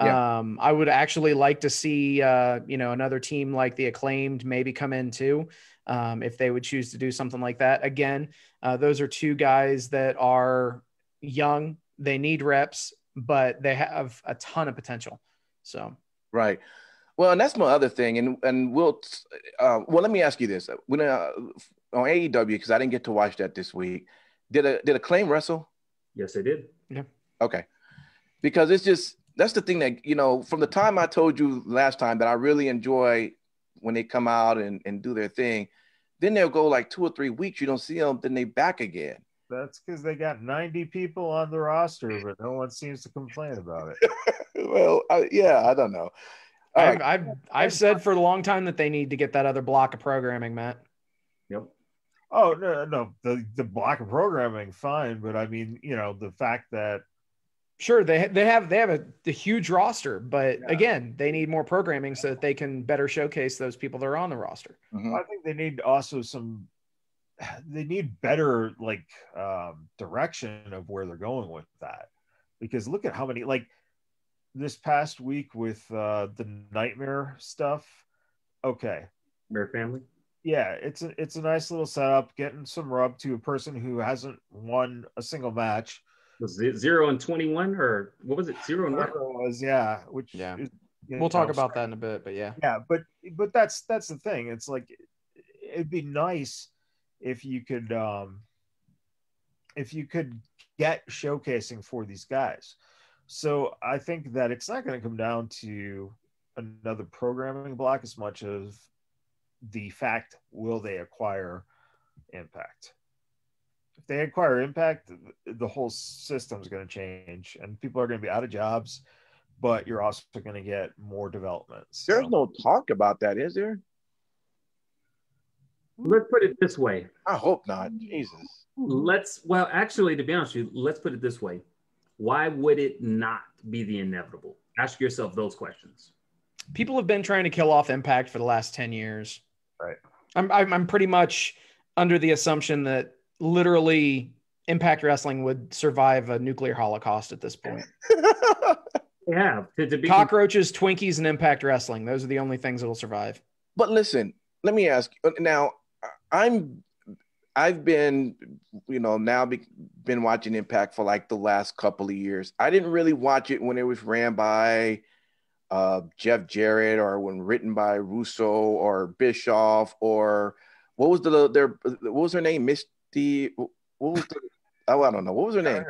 Yeah. Um, I would actually like to see, uh, you know, another team like the acclaimed maybe come in too, um, if they would choose to do something like that. Again, uh, those are two guys that are young. They need reps, but they have a ton of potential. So, Right. Well, and that's my other thing, and and we'll. Uh, well, let me ask you this: when uh, on AEW, because I didn't get to watch that this week, did a did Acclaim wrestle? Yes, they did. Yeah. Okay, because it's just that's the thing that you know from the time I told you last time that I really enjoy when they come out and and do their thing. Then they'll go like two or three weeks, you don't see them, then they back again. That's because they got 90 people on the roster, but no one seems to complain about it. well, I, yeah, I don't know. I've, right. I've I've said for a long time that they need to get that other block of programming, Matt. Yep. Oh no, no, the the block of programming, fine, but I mean, you know, the fact that Sure, they they have they have a, a huge roster, but Yeah. again, they need more programming so that they can better showcase those people that are on the roster. Mhm. I think they need also some they need better like um direction of where they're going with that. Because look at how many like this past week with uh the nightmare stuff. Okay. Bear family. Yeah, it's a it's a nice little setup, getting some rub to a person who hasn't won a single match. Was it zero and twenty-one, or what was it? Zero and one? Whatever it was, yeah. Which Yeah. is, you We'll talk know, about that in a bit, but yeah. yeah but but that's that's the thing it's like it'd be nice if you could um if you could get showcasing for these guys so i think that it's not going to come down to another programming block as much as the fact will they acquire impact if they acquire impact the- the whole system's going to change and people are going to be out of jobs but you're also going to get more development. So- There's no talk about that, is there? Let's put it this way. I hope not. Jesus. Let's well, actually, to be honest with you, let's put it this way. Why would it not be the inevitable? Ask yourself those questions. People have been trying to kill off Impact for the last 10 years. Right. I'm I'm, I'm pretty much under the assumption that literally Impact Wrestling would survive a nuclear holocaust at this point. yeah, to, to be Cockroaches, Twinkies, and Impact Wrestling. Those are the only things that'll survive. But listen, let me ask you now. I'm, I've been, you know, now be, been watching Impact for like the last couple of years. I didn't really watch it when it was ran by uh, Jeff Jarrett or when written by Russo or Bischoff or what was the their what was her name? Misty. What was the? Oh, I don't know. What was her name?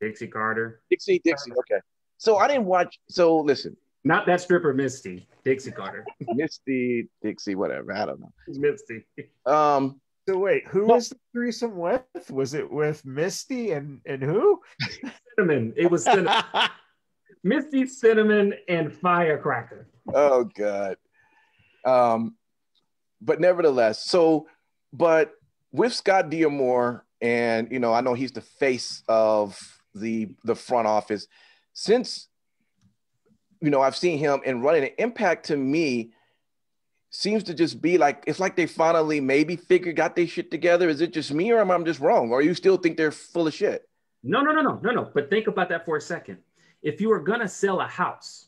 Dixie Carter. Dixie. Dixie. Okay. So I didn't watch. So listen, Not that stripper Misty. Dixie Carter. Misty, Dixie, whatever. I don't know. Misty. Um, So wait, who No. was the threesome with? Was it with Misty and and who? Cinnamon. It was cinnamon. Misty, cinnamon, and firecracker. oh god um but nevertheless so but with scott d'amore and you know i know he's the face of the the front office since you know i've seen him and running an impact to me seems to just be like it's like they finally maybe figured got their shit together is it just me or am i just wrong or you still think they're full of shit No, no, no, no, no, no. But think about that for a second. If you were gonna sell a house,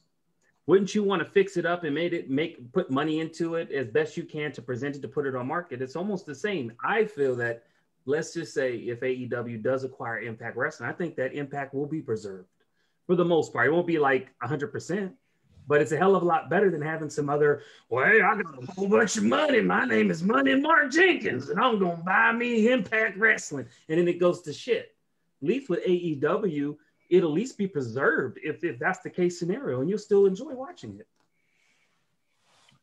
wouldn't you want to fix it up and made it make put money into it as best you can to present it to put it on market? It's almost the same. I feel that let's just say if AEW does acquire Impact Wrestling, I think that Impact will be preserved for the most part. It won't be like 100%, but it's a hell of a lot better than having some other, well, hey, I got a whole bunch of money. My name is Money Mark Jenkins, and I'm going to buy me Impact Wrestling. And then it goes to shit. At least with AEW, it'll at least be preserved if, if that's the case scenario, and you'll still enjoy watching it.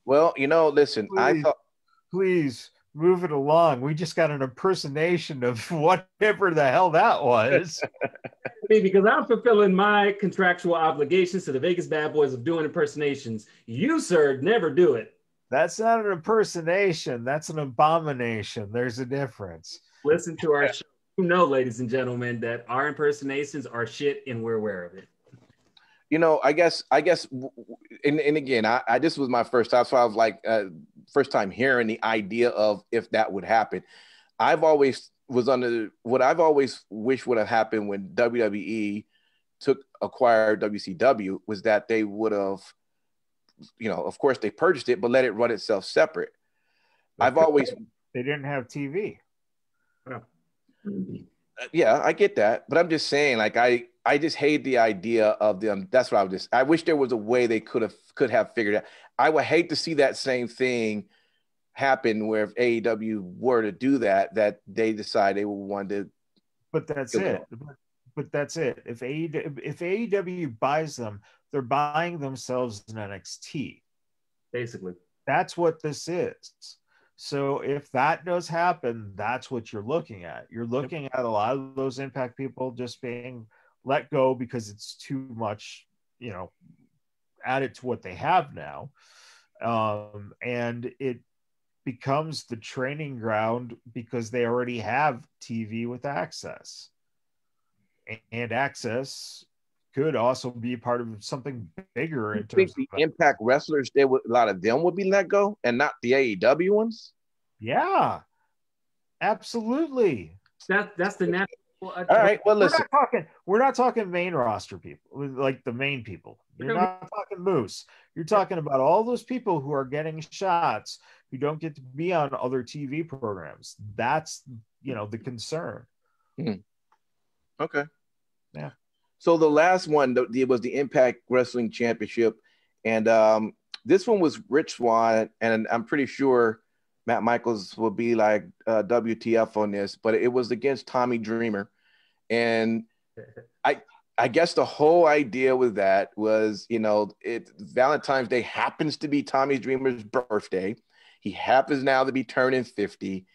well you know listen i Please. thought Please move it along. We just got an impersonation of whatever the hell that was. I mean, because I'm fulfilling my contractual obligations to the Vegas BadBoyz of doing impersonations. You, sir, never do it. That's not an impersonation. That's an abomination. There's a difference. Listen to our show. You know, ladies and gentlemen, that our impersonations are shit, and we're aware of it. you know, I guess, I guess, w- w- and, and again, I, I this was my first time, so I was like, uh, first time hearing the idea of if that would happen. I've always was under what I've always wished would have happened when WWE took acquired WCW was that they would have, you know, of course they purchased it, but let it run itself separate. I've always They didn't have TV. Uh, yeah, I get that, but I'm just saying, like, I I just hate the idea of them. That's what I was just. I wish there was a way they could have could have figured out. I would hate to see that same thing happen where if AEW were to do that, that they decide they would want to. But that's it. But, but that's it. If AEW, if AEW buys them, they're buying themselves an NXT. Basically, That's what this is. So if that does happen, that's what you're looking at. You're looking at a lot of those impact people just being let go because it's too much, you know, added to what they have now. Um, and it becomes the training ground because they already have TV with access. And access could also be part of something bigger I in think terms the of Impact wrestlers, they would a lot of them would be let go, and not the AEW ones. yeah, absolutely. that that's the natural. All right, well, we're listen. not talking we're not talking main roster people like the main people you're not talking moose you're talking about all those people who are getting shots who don't get to be on other tv programs that's you know the concern hmm. Okay. Yeah. So the last one the- was the Impact Wrestling Championship, and um, this one was Rich Swann, and I'm pretty sure Matt Michaels will be like uh, WTF on this, but it was against Tommy Dreamer, and I I guess the whole idea with that was you know it Valentine's Day happens to be Tommy Dreamer's birthday, he happens now to be turning 50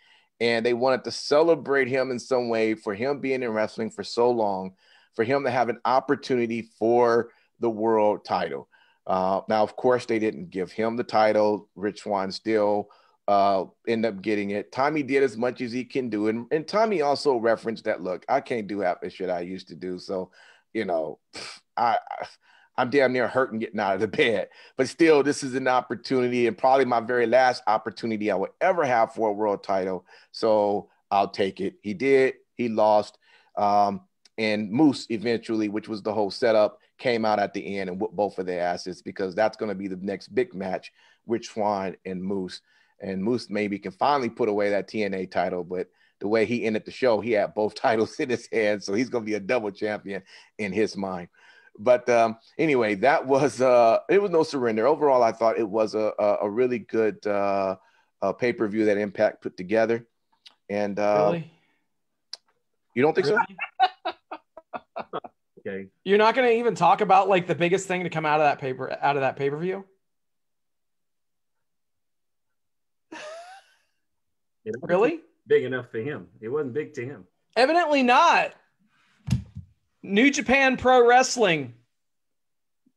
and they wanted to celebrate him in some way for him being in wrestling for so long, for him to have an opportunity for the world title. Uh, now, of course, they didn't give him the title. Rich Swann still uh, ended up getting it. Tommy did as much as he can do, and, and Tommy also referenced that. Look, I can't do half the shit I used to do, so you know, I. I I'm damn near hurting getting out of the bed. But still, this is an opportunity and probably my very last opportunity I would ever have for a world title. So I'll take it. He did. He lost. Um, and Moose eventually, which was the whole setup, came out at the end and whooped both of their asses because that's going to be the next big match with Swann and Moose. And Moose maybe can finally put away that TNA title, but the way he ended the show, he had both titles in his hand, so he's going to be a double champion in his mind. But um, anyway, that was uh, it was no surrender. Overall, I thought it was a a, a really good uh, uh, pay per view that Impact put together. And uh, really? you don't think so? Okay, You're not going to even talk about like the biggest thing to come out of that paper out of that pay per view? Really? big enough for him. It wasn't big to him. Evidently not. New Japan Pro Wrestling.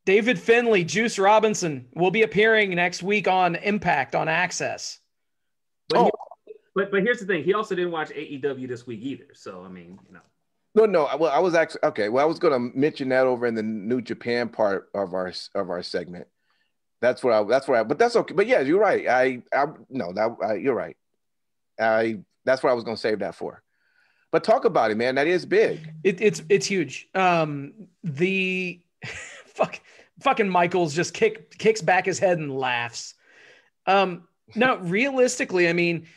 David Finlay, Juice Robinson will be appearing next week on Impact on Access. But, Oh. he- but but here's the thing: he also didn't watch AEW this week either. So I mean, you know, No, no. Well, I was actually okay. Well, I was going to mention that over in the New Japan part of our of our segment. That's what I. That's what I. But that's okay. But yeah, you're right. I. I no, that I, you're right. I. That's what I was going to save that for. But talk about it, man. That is big. It, it's it's huge. Um, the fuck fucking Michaels just kick kicks back his head and laughs. Um, now realistically, I mean,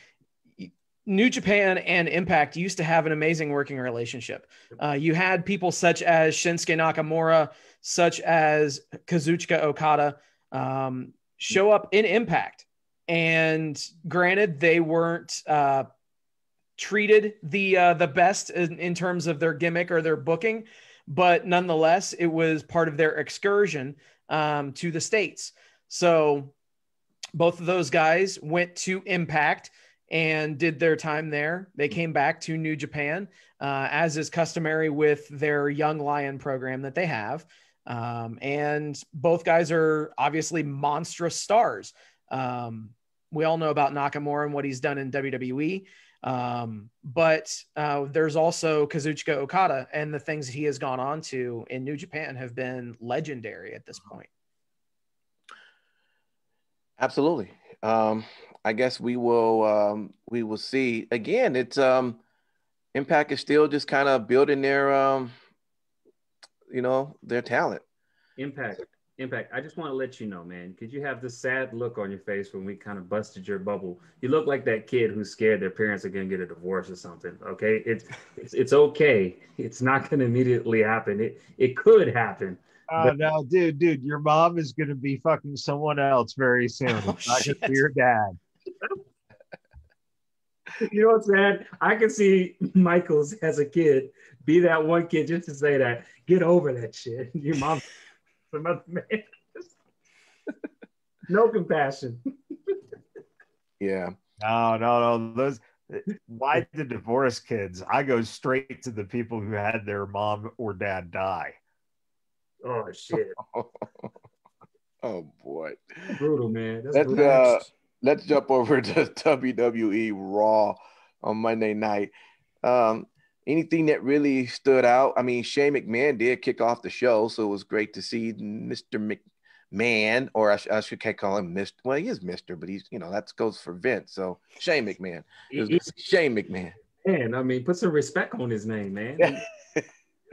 New Japan and Impact used to have an amazing working relationship. Uh, you had people such as Shinsuke Nakamura, such as Kazuchika Okada, um, show up in Impact. And granted, they weren't uh, treated the uh, the best in, in terms of their gimmick or their booking, but nonetheless, it was part of their excursion um, to the states. So both of those guys went to Impact and did their time there. They came back to New Japan, uh, as is customary with their Young Lion program that they have. Um, and both guys are obviously monstrous stars. Um, we all know about Nakamura and what he's done in WWE. Um, but uh, there's also Kazuchika Okada, and the things he has gone on to in New Japan have been legendary at this point. Absolutely. Um, I guess we will. Um, we will see. Again, it's um, Impact is still just kind of building their um, you know, their talent. Impact. Impact. I just want to let you know, man, because you have this sad look on your face when we kind of busted your bubble. You look like that kid who's scared their parents are going to get a divorce or something. Okay, it's it's, it's okay. It's not going to immediately happen. It it could happen. Oh no, dude, dude, your mom is gonna be fucking someone else very soon. Oh, It's not shit. gonna your dad. You know what I'm saying? I can see Michaels as a kid be that one kid just to say that. Get over that shit. Your mom, some other man. no compassion. Yeah. No, no, no. Those why the divorce kids? I go straight to the people who had their mom or dad die. Oh shit, oh boy. brutal man. That's Let's brutal. uh, let's jump over to WWE Raw on Monday night. Um, anything that really stood out? I mean, Shane McMahon did kick off the show, so it was great to see Mr. McMahon, or I, sh- I should can't call him Mr. Well, he is Mr., but he's you know that goes for Vince. So Shane McMahon, it was He- good to Shane McMahon. Man, I mean, put some respect on his name, man.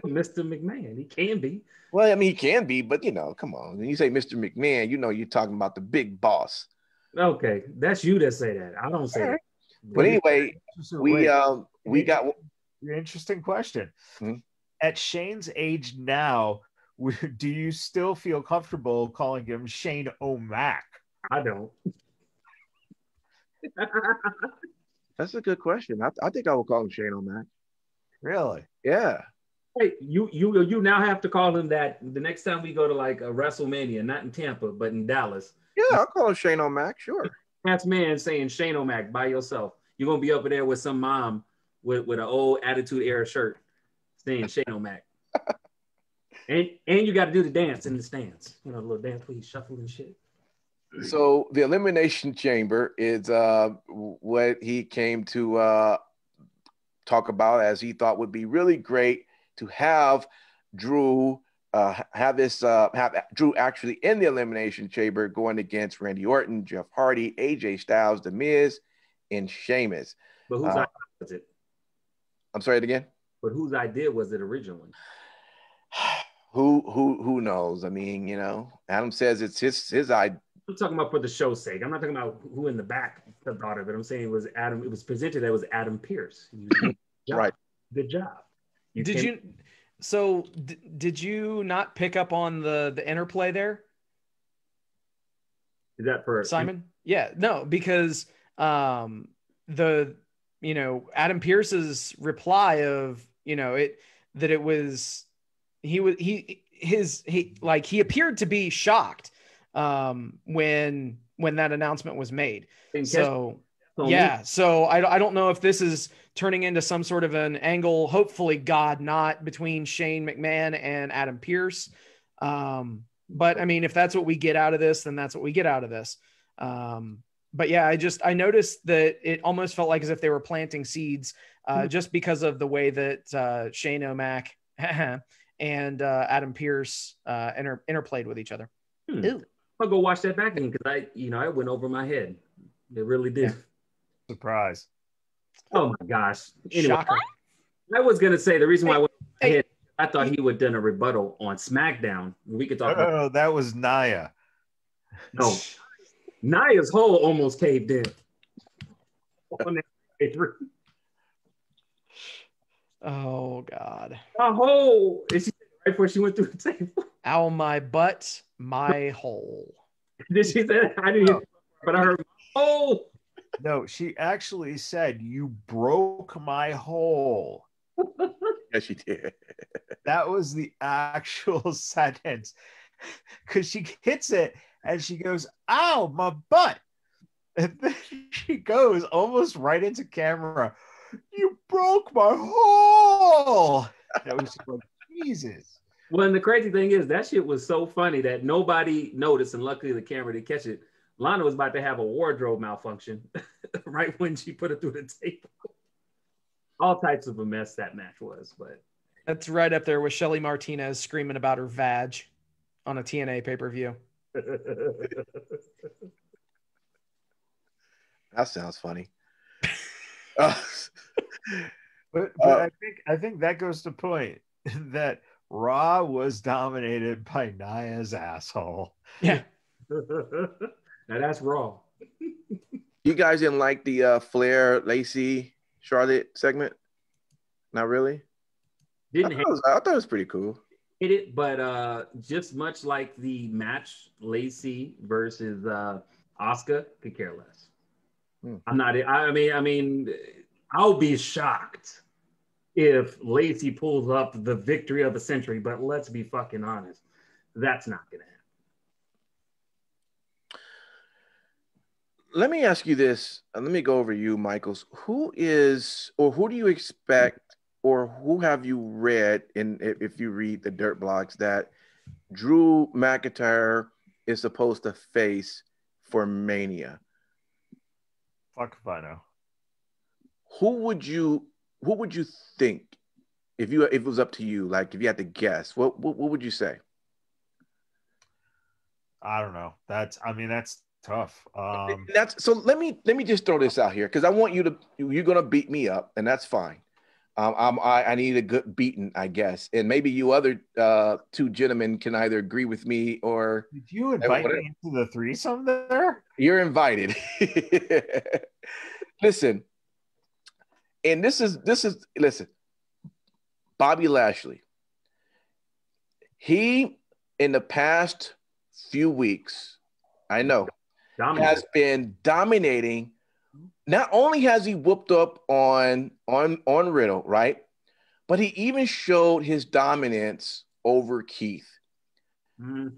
Mr. McMahon, he can be. Well, I mean, he can be, but you know, come on. When you say Mr. McMahon, you know you're talking about the big boss. Okay, that's you that say that. I don't say All that. But anyway, we um we got interesting question. Hmm? At Shane's age now, do you still feel comfortable calling him Shane O'Mac? I don't. that's a good question. I, I think I would call him Shane O'Mac. Really? Yeah. Hey, you you you now have to call him that the next time we go to like a WrestleMania, not in Tampa, but in Dallas. Yeah, I'll call him Shane O'Mac, sure. That's man saying Shane O'Mac by yourself. You're gonna be up there with some mom with, with an old attitude era shirt saying Shane O'Mac. and and you got to do the dance in the stands. You know, the little dance where you shuffle and shit. So the elimination chamber is uh what he came to uh talk about as he thought would be really great to have Drew uh have this uh have Drew actually in the elimination chamber going against Randy Orton, Jeff Hardy, AJ Styles, The Miz, and Sheamus. But whose Uh, idea was it? I'm sorry again. But whose idea was it originally? who who who knows? I mean, you know, Adam says it's his his idea. I'm talking about for the show's sake. I'm not talking about who in the back thought of it. But I'm saying it was Adam. It was presented that was Adam Pearce. You good job. Right. Good job. did you? So d- did you not pick up on the the interplay there, Is that for Simon? Yeah, no, because um the you know Adam Pearce's reply of you know it that it was he was he his he like he appeared to be shocked um when when that announcement was made. So on yeah, so I, I don't know if this is turning into some sort of an angle, hopefully, God, not between Shane McMahon and Adam Pearce. Um, but I mean, if that's what we get out of this, then that's what we get out of this. Um, but yeah, I just I noticed that it almost felt like as if they were planting seeds uh, Hmm. just because of the way that uh, Shane O'Mac and uh, Adam Pearce uh, inter- interplayed with each other. Hmm. I'll go watch that back again because I, you know, I went over my head. It really did. Surprise. Oh my gosh. Anyway, Shocker. I was gonna say the reason why I went over my Hey. head, I thought he would done a rebuttal on SmackDown. We could talk about Oh, that was Nia. no. Nia's hole almost caved in. On that paper. Oh God. A hole. Is she right before she went through the table. Ow my butt, my hole. Did she say I didn't hear, but I heard oh No, she actually said, You broke my hole. Yes, she did. That was the actual sentence. Because she hits it and she goes, Ow, my butt. And then she goes almost right into camera. You broke my hole. That was like, Jesus. Well, and the crazy thing is that shit was so funny that nobody noticed, and luckily the camera did catch it. Lana was about to have a wardrobe malfunction right when she put it through the table. All types of a mess that match was, but That's right up there with Shelly Martinez screaming about her vag on a TNA pay per view. That sounds funny. Uh, But, but Uh, I think I think that goes to point that Raw was dominated by Nia's asshole. Yeah. Now that's raw. You guys didn't like the uh, Flair, Lacey, Charlotte segment? Not really. Didn't thought, hate it was, I thought it was pretty cool. it, but uh, just much like the match, Lacey versus uh, Asuka, could care less. Hmm. I'm not. I mean, I mean, I'll be shocked if Lacey pulls up the victory of the century. But let's be fucking honest, that's not gonna happen. Let me ask you this. and let me go over you, Michaels. Who is, or who do you expect, or who have you read in, if if you read the dirt blogs, that Drew McIntyre is supposed to face for Mania? Fuck if I know. Who would you, who would you think, if you, if it was up to you, like if you had to guess, what, what, what would you say? I don't know. That's I mean that's tough. Um that's so let me let me just throw this out here because I want you to you're gonna beat me up and that's fine. Um, I'm, I, I need a good beating, I guess, and maybe you other uh, two gentlemen can either agree with me or did you invite me into the threesome there? you're invited. listen, and this is this is listen, Bobby Lashley. He in the past few weeks, I know, Has been dominating. Not only has he whooped up on on on Riddle, right? But he even showed his dominance over Keith. Mm.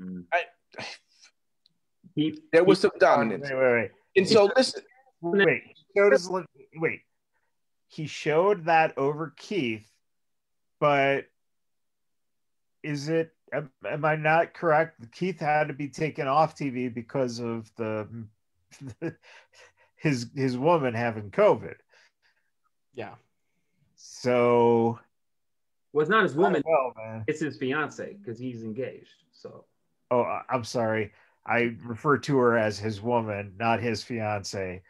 Mm. I- He- There was some dominance. Wait, wait, wait. And so listen, Wait, he showed his wait. He showed that over Keith, but is it? Am, am I not correct? Keith had to be taken off TV because of the his his woman having COVID. Yeah. So well, it's not his woman; well, man. it's his fiance because he's engaged. So Oh, I- I'm sorry. I refer to her as his woman, not his fiance.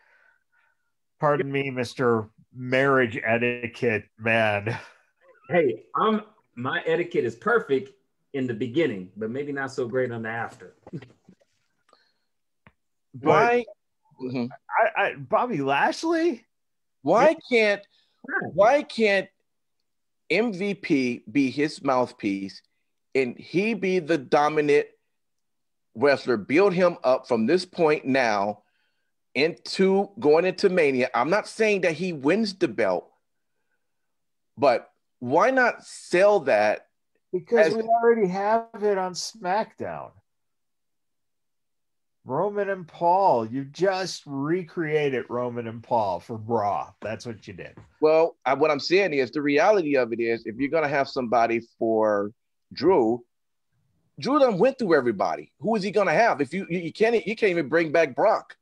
Pardon me, Mister Marriage Etiquette Man. hey, I'm my etiquette is perfect in the beginning, but maybe not so great on the after. But why Mhm. I, I, Bobby Lashley? why can't why can't MVP be his mouthpiece and he be the dominant wrestler? Build him up from this point now into going into Mania. I'm not saying that he wins the belt, but why not sell that? Because As- we already have it on SmackDown. Roman and Paul. You just recreated Roman and Paul for Raw. That's what you did. Well, I, what I'm saying is the reality of it is if you're gonna have somebody for Drew, Drew done went through everybody. Who is he gonna have? If you you, you can't you can't even bring back Brock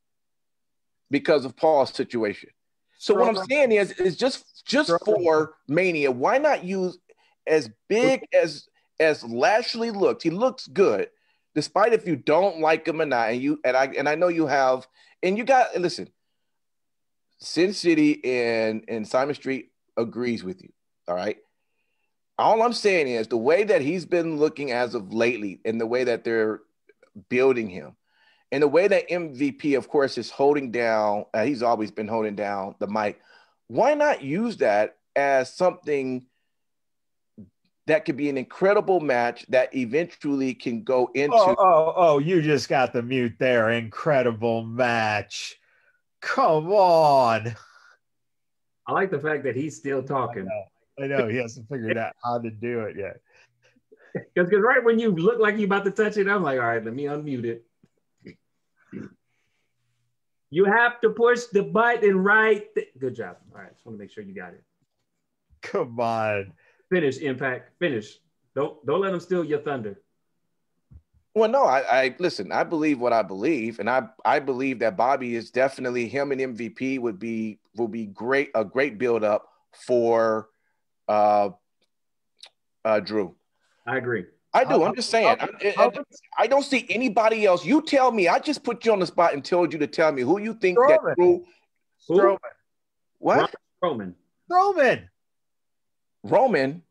because of Paul's situation. So what I'm saying is is just just Strowman. for Mania, why not use as big as as Lashley looked? He looks good, despite if you don't like him or not. And you and I and I know you have, and you got listen. Sin City and and Simon Street agrees with you. All right. All I'm saying is the way that he's been looking as of lately, and the way that they're building him, and the way that MVP, of course, is holding down. Uh, he's always been holding down the mic. Why not use that as something that could be an incredible match that eventually can go oh, into? Oh, oh, oh, you just got the mute there. Incredible match. Come on. I like the fact that he's still talking I know he hasn't figured out how to do it yet. because right when you look like you're about to touch it, I'm like, all right, let me unmute it. You have to push the button right. th- Good job. All right, just want to make sure you got it. Come on. Finish, Impact. Finish. Don't don't let them steal your thunder. Well, no, I, I listen. I believe what I believe, and I I believe that Bobby is definitely him and MVP would be will be great a great build up for uh uh Drew. I agree. I do. How- I'm just saying. how- I, how- I, I don't see anybody else. You tell me. I just put you on the spot and told you to tell me who you think that Drew. Who? Strowman. What Roman. Strowman. Roman?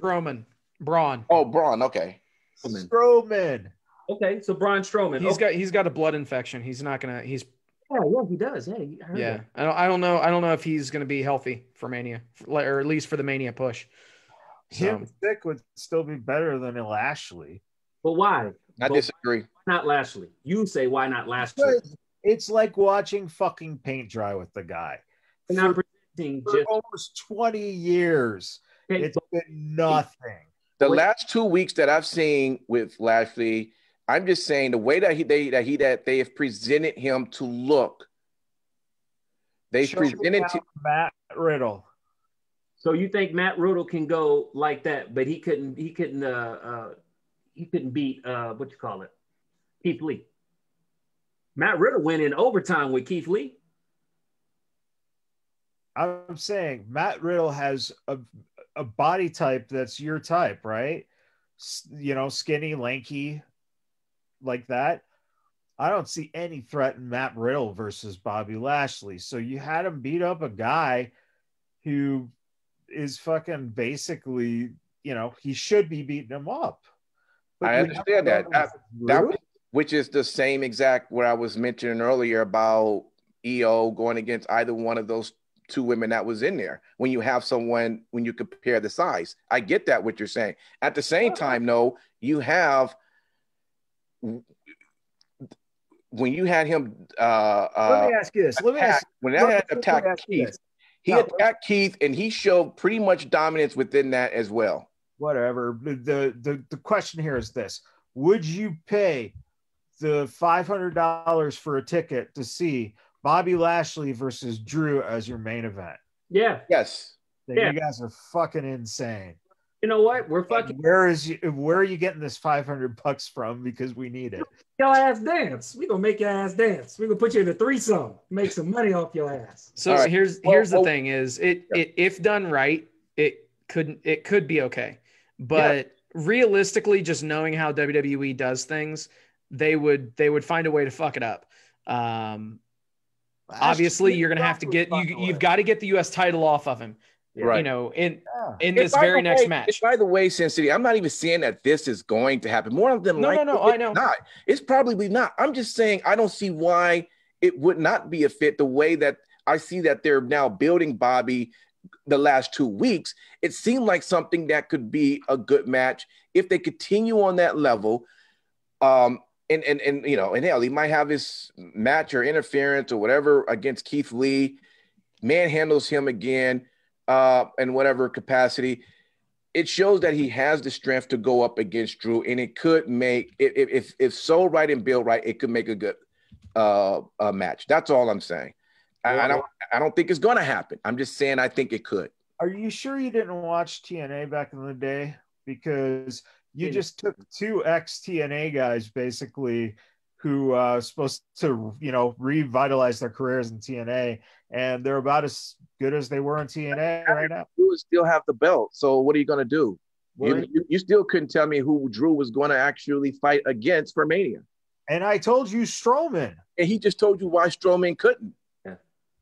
Roman. Braun. Oh, Braun. Okay. Strowman. Strowman. Okay, so Braun Strowman. He's okay. got he's got a blood infection. He's not gonna. He's yeah, yeah, he does. Yeah, I heard yeah. that. I don't. I don't know. I don't know if he's gonna be healthy for Mania, or at least for the Mania push. Him So, sick would still be better than Lashley. But why? I But disagree. Why not Lashley? You say why not Lashley? Because It's like watching fucking paint dry with the guy. And I'm For, presenting for just almost 20 years, okay, it's been nothing. The Wait. last two weeks that I've seen with Lashley, I'm just saying the way that he they that he that they have presented him to look. They Show presented to, Matt Riddle. So you think Matt Riddle can go like that, but he couldn't. He couldn't. Uh, uh, he couldn't beat uh, what you call it, Keith Lee. Matt Riddle went in overtime with Keith Lee. I'm saying Matt Riddle has a, a body type that's your type, right? S- You know, skinny, lanky, like that. I don't see any threat in Matt Riddle versus Bobby Lashley. So you had him beat up a guy who is fucking basically, you know, he should be beating him up. I understand that. That- which is the same exact what I was mentioning earlier about Io going against either one of those two women that was in there. When you have someone, when you compare the size, I get that what you're saying. At the same time, though, you have when you had him uh, Let uh me ask you this. Let me ask when let- that had let attacked Keith, he No. attacked Keith and he showed pretty much dominance within that as well. whatever. The, the the the question here is this: Would you pay the five hundred dollars for a ticket to see Bobby Lashley versus Drew as your main event? Yeah, Yes. Then Yeah. You guys are fucking insane. you know what? We're fucking And where is you, where are you getting this five hundred bucks from? Because we need it. your ass dance. We gonna make your ass dance. We gonna put you in a threesome. Make some money off your ass. so All right. here's Well, here's the well- thing: is it, Yeah. it if done right, it couldn't it could be okay, but realistically, just knowing how WWE does things, they would they would find a way to fuck it up. Um, obviously, you're gonna have to get you you've got to get the U.S. title off of him. Right. You know, in Yeah. in this very the next way- match. By the way, Sin City, I'm not even saying that this is going to happen. More than No, no, likely, no, I know. not. It's probably not. I'm just saying I don't see why it would not be a fit. The way that I see that they're now building Bobby the last two weeks, it seemed like something that could be a good match if they continue on that level. Um, and and and you know, and hell, he might have his match or interference or whatever against Keith Lee, manhandles him again, uh, in whatever capacity. It shows that he has the strength to go up against Drew, and it could make if if if so right and built right, it could make a good uh, uh match. That's all I'm saying. I, I don't I don't think it's gonna happen. I'm just saying I think it could. Are you sure you didn't watch TNA back in the day? Because you just took two ex TNA guys basically who uh supposed to you know revitalize their careers in TNA and they're about as good as they were in TNA right now. Drew still have the belt. So what are you gonna do? You, you, you still couldn't tell me who Drew was going to actually fight against for Mania. and I told you Strowman. And he just told you why Strowman couldn't.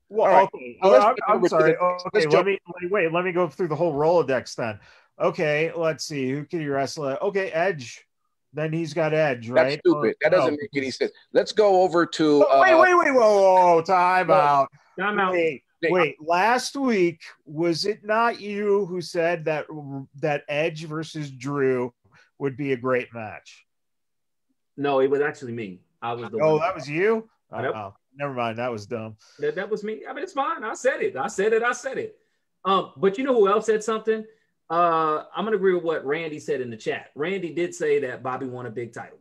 Well, All right. okay. Well, let's I'm, I'm sorry. the- okay, let's let jump- me, let me wait. Let me go through the whole Rolodex then. Okay, let's see. Who can you wrestle? at? Okay, Edge. Then he's got Edge, right? That's stupid. That Oh, doesn't no. make any sense. Let's go over to Oh, wait, uh, wait, wait, whoa, whoa, whoa, time Well, out. I'm out. Wait, Wait. wait. Last week was it not you who said that that Edge versus Drew would be a great match? No, it was actually me. I was the Oh, one. that was you. Oh, Yep. oh, never mind. That was dumb. That, that was me. I mean, it's fine. I said it. I said it. I said it. Um, but you know who else said something? Uh, I'm gonna agree with what Randy said in the chat. Randy did say that Bobby won a big title,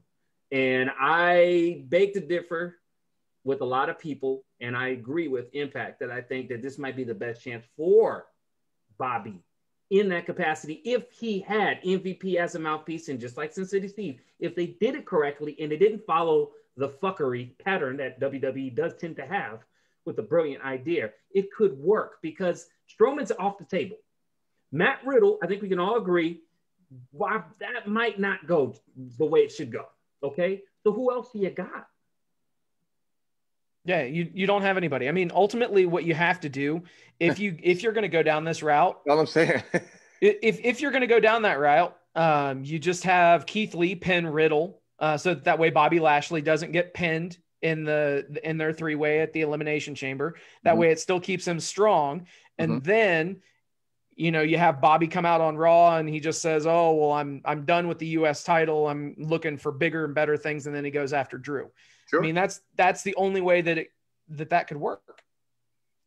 and I beg to differ with a lot of people, and I agree with Impact that I think that this might be the best chance for Bobby in that capacity if he had MVP as a mouthpiece, and just like Sin City Steve, if they did it correctly and they didn't follow the fuckery pattern that WWE does tend to have with a brilliant idea, it could work because Strowman's off the table. Matt Riddle, I think we can all agree, why that might not go the way it should go. Okay, so who else do you got? Yeah, you, you don't have anybody. I mean, ultimately, what you have to do if you if you're going to go down this route, all I'm saying. if if you're going to go down that route, Um, you just have Keith Lee pin Riddle, uh, so that, that way Bobby Lashley doesn't get pinned in the in their three way at the Elimination Chamber. That Mhm. way, it still keeps him strong. And Mhm. then, you know, you have Bobby come out on Raw and he just says, "Oh, well, I'm I'm done with the U.S. title. I'm looking for bigger and better things." And then he goes after Drew. Sure. I mean, that's that's the only way that it that that could work.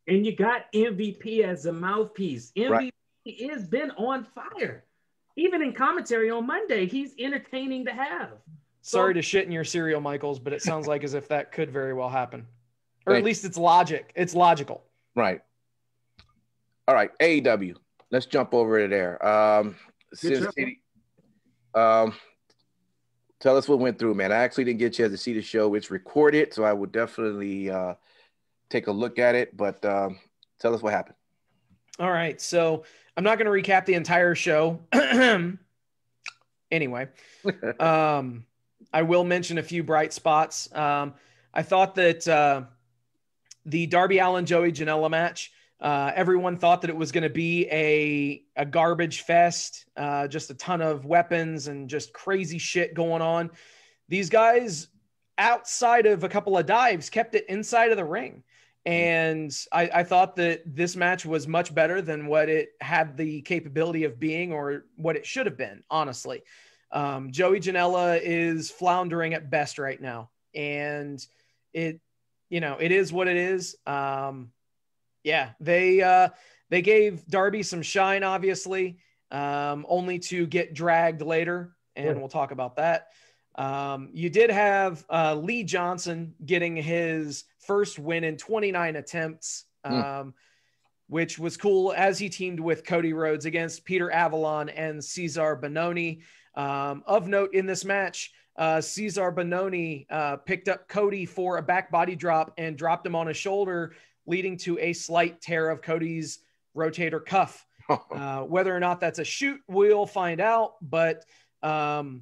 And you got MVP as a mouthpiece. MVP Right. has been on fire. Even in commentary on Monday, he's entertaining to have. Sorry to shit in your cereal, Michaels, but it sounds like as if that could very well happen, or at least it's logic. It's logical. Right. All right, AEW. Let's jump over to there. Um, Sin. City. Um, tell us what went through, man. I actually didn't get a chance to see the show. It's recorded, so I would definitely uh, take a look at it. But um, tell us what happened. All right. So I'm not going to recap the entire show. anyway, um, I will mention a few bright spots. Um, I thought that uh, the Darby Allin Joey Janela match, uh, everyone thought that it was going to be a, a garbage fest, uh, just a ton of weapons and just crazy shit going on. These guys, outside of a couple of dives, kept it inside of the ring. And I, I thought that this match was much better than what it had the capability of being or what it should have been, honestly. Um, Joey Janela is floundering at best right now. And it, you know, it is what it is. Um, yeah, they uh, they gave Darby some shine, obviously, um, only to get dragged later, and Yeah. we'll talk about that. Um, you did have uh, Lee Johnson getting his first win in 29 attempts, Hmm. um, which was cool as he teamed with Cody Rhodes against Peter Avalon and Cezar Bononi. Um, of note in this match, uh, Cezar Bononi uh, picked up Cody for a back body drop and dropped him on his shoulder, leading to a slight tear of Cody's rotator cuff. Uh, whether or not that's a shoot, we'll find out. But um,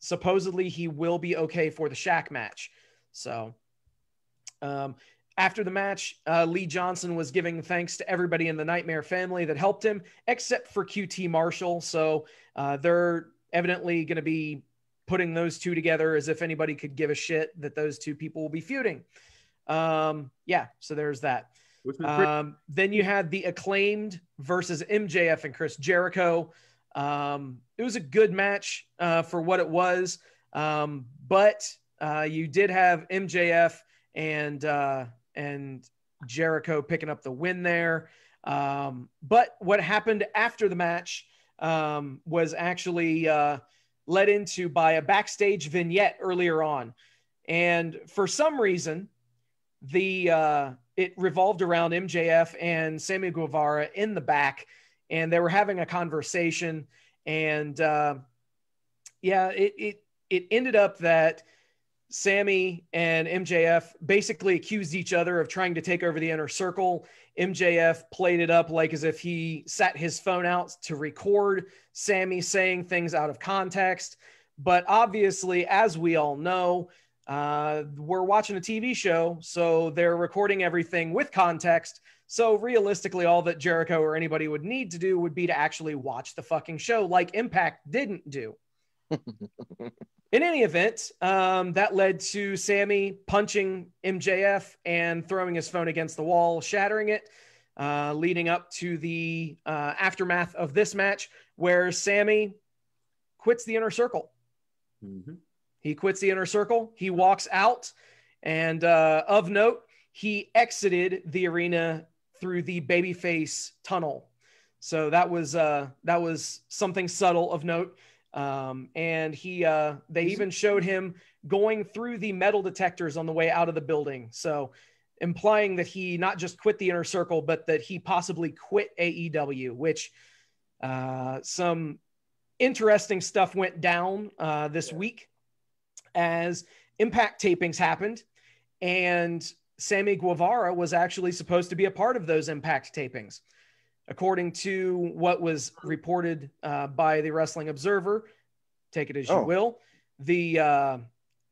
supposedly he will be okay for the Shaq match. So um, after the match, uh, Lee Johnson was giving thanks to everybody in the Nightmare family that helped him, except for QT Marshall. So uh, they're evidently going to be putting those two together as if anybody could give a shit that those two people will be feuding. Um, yeah, so there's that. Which was pretty- Um, then you had the acclaimed versus MJF and Chris Jericho. Um, it was a good match uh, for what it was, um, but uh, you did have MJF and uh, and Jericho picking up the win there. Um, but what happened after the match um, was actually uh, led into by a backstage vignette earlier on, and for some reason, the uh, it revolved around MJF and Sammy Guevara in the back, and they were having a conversation. And uh, yeah, it it it ended up that Sammy and MJF basically accused each other of trying to take over the inner circle. MJF played it up like as if he sat his phone out to record Sammy saying things out of context. But obviously, as we all know, uh, we're watching a TV show, so they're recording everything with context. So realistically, all that Jericho or anybody would need to do would be to actually watch the fucking show, like Impact didn't do. In any event, um, that led to Sammy punching MJF and throwing his phone against the wall, shattering it, uh, leading up to the uh, aftermath of this match where Sammy quits the inner circle. Mhm. He quits the inner circle. He walks out. And uh, of note, he exited the arena through the babyface tunnel. So that was uh, that was something subtle of note. Um, and he uh, they even showed him going through the metal detectors on the way out of the building. So implying that he not just quit the inner circle, but that he possibly quit AEW, which uh, some interesting stuff went down uh, this week as impact tapings happened. And sammy guevara was actually supposed to be a part of those impact tapings. According to what was reported uh, by the wrestling observer take it as you Oh. will the uh,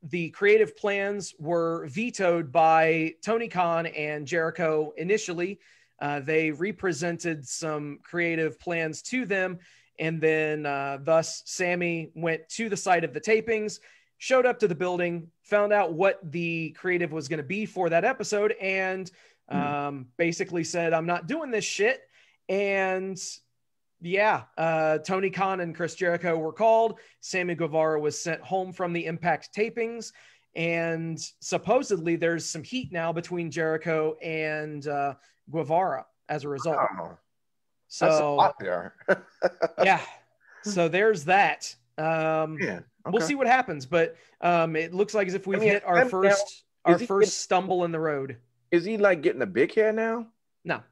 the creative plans were vetoed by tony khan and jericho initially. Uh, they represented some creative plans to them. And then, uh, thus, Sammy went to the site of the tapings, showed up to the building, found out what the creative was going to be for that episode, and um, basically said, I'm not doing this shit. And yeah, uh, Tony Khan and Chris Jericho were called. Sammy Guevara was sent home from the Impact tapings. And supposedly there's some heat now between Jericho and uh, Guevara as a result. Wow. So, yeah. So there's that. Um, yeah. We'll see what happens, but um, it looks like as if we've mean, hit our I'm- now, first our first getting- stumble in the road. Is he like getting a big head now? No,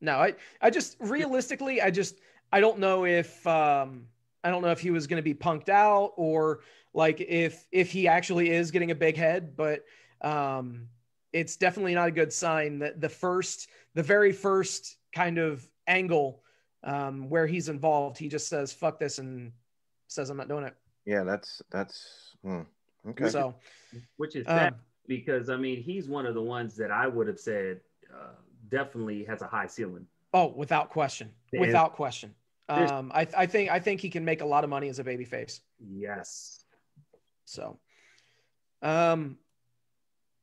no. I, I just realistically, I just, I don't know if, um, I don't know if he was going to be punked out or like if, if he actually is getting a big head, but, um, it's definitely not a good sign that the first, the very first kind of angle, um, where he's involved, he just says, fuck this and says, I'm not doing it. Yeah, that's that's hmm. okay. So, which is sad um, because I mean he's one of the ones that I would have said uh, definitely has a high ceiling. oh, without question, Yeah. without question. Um, I, I think, I think he can make a lot of money as a baby face. Yes. So, um,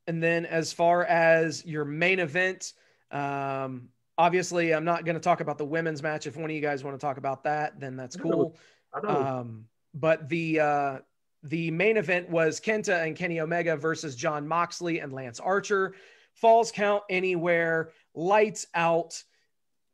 and then as far as your main event, um, obviously I'm not going to talk about the women's match. If one of you guys want to talk about that, then that's cool. Um, but the uh, the main event was Kenta and Kenny Omega versus Jon Moxley and Lance Archer. Falls count anywhere, lights out.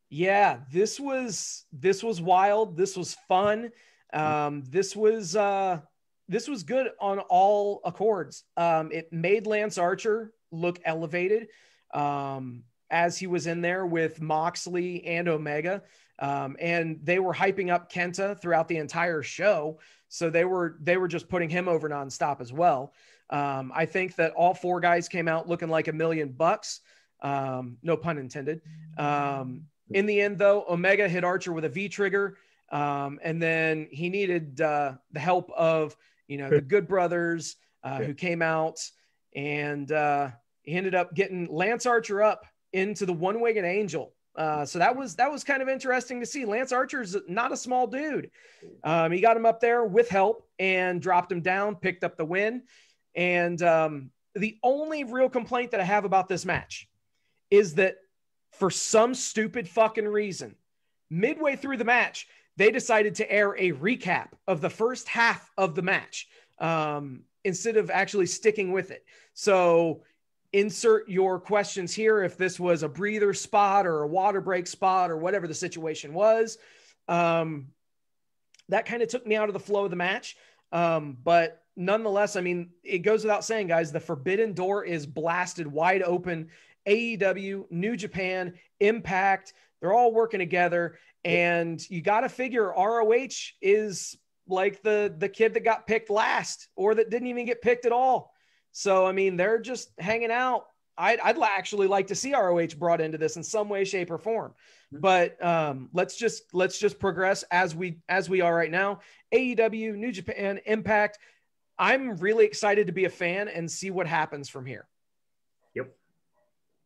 Yeah, this was this was wild. This was fun. Um, this was uh, this was good on all accords. Um, it made Lance Archer look elevated um, as he was in there with Moxley and Omega. Um, and they were hyping up Kenta throughout the entire show. So they were they were just putting him over nonstop as well. Um, I think that all four guys came out looking like a million bucks. Um, no pun intended. Um, in the end, though, Omega hit Archer with a V trigger, um, and then he needed uh, the help of you know the Good Brothers uh, who came out, and uh, he ended up getting Lance Archer up into the one winged angel. Uh, so that was that was kind of interesting to see. Lance Archer's not a small dude. Um, he got him up there with help and dropped him down, picked up the win. And um, the only real complaint that I have about this match is that for some stupid fucking reason, midway through the match, they decided to air a recap of the first half of the match um, instead of actually sticking with it. So insert your questions here if this was a breather spot or a water break spot or whatever the situation was. Um, that kind of took me out of the flow of the match. Um, but nonetheless, I mean, it goes without saying, guys, the forbidden door is blasted wide open. AEW, New Japan, Impact, they're all working together. And you got to figure ROH is like the the kid that got picked last or that didn't even get picked at all. So I mean, they're just hanging out. I'd, I'd actually like to see ROH brought into this in some way, shape, or form. But um, let's just let's just progress as we as we are right now. AEW, New Japan, Impact. I'm really excited to be a fan and see what happens from here. Yep,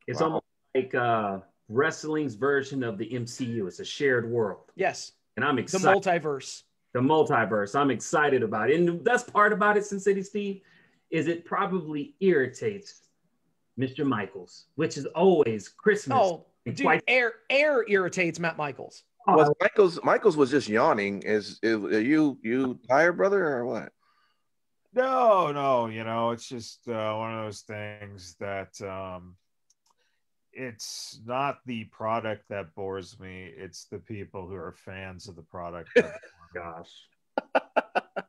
it's Wow. almost like uh, wrestling's version of the MCU. It's a shared world, Yes, and I'm excited. the multiverse. the multiverse. I'm excited about it. And best part about it, Sin City Steve, is it probably irritates Mr. Michaels, which is always Christmas. Oh, dude, quite- air air irritates Matt Michaels. Was Michaels Michaels was just yawning. Is, is are you you tired, brother, or what? No, no, you know, it's just uh, one of those things that um, it's not the product that bores me; it's the people who are fans of the product. that- gosh.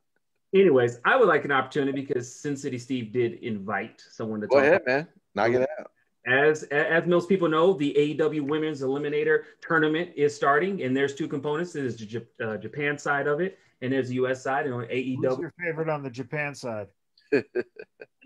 Anyways, I would like an opportunity because Sin City Steve did invite someone to Go talk. ahead, man. Knock it out. As as most people know, the AEW Women's Eliminator Tournament is starting, and there's two components. There's the Jap- uh, Japan side of it, and there's the US side. And on Who's AEW, your favorite on the Japan side? I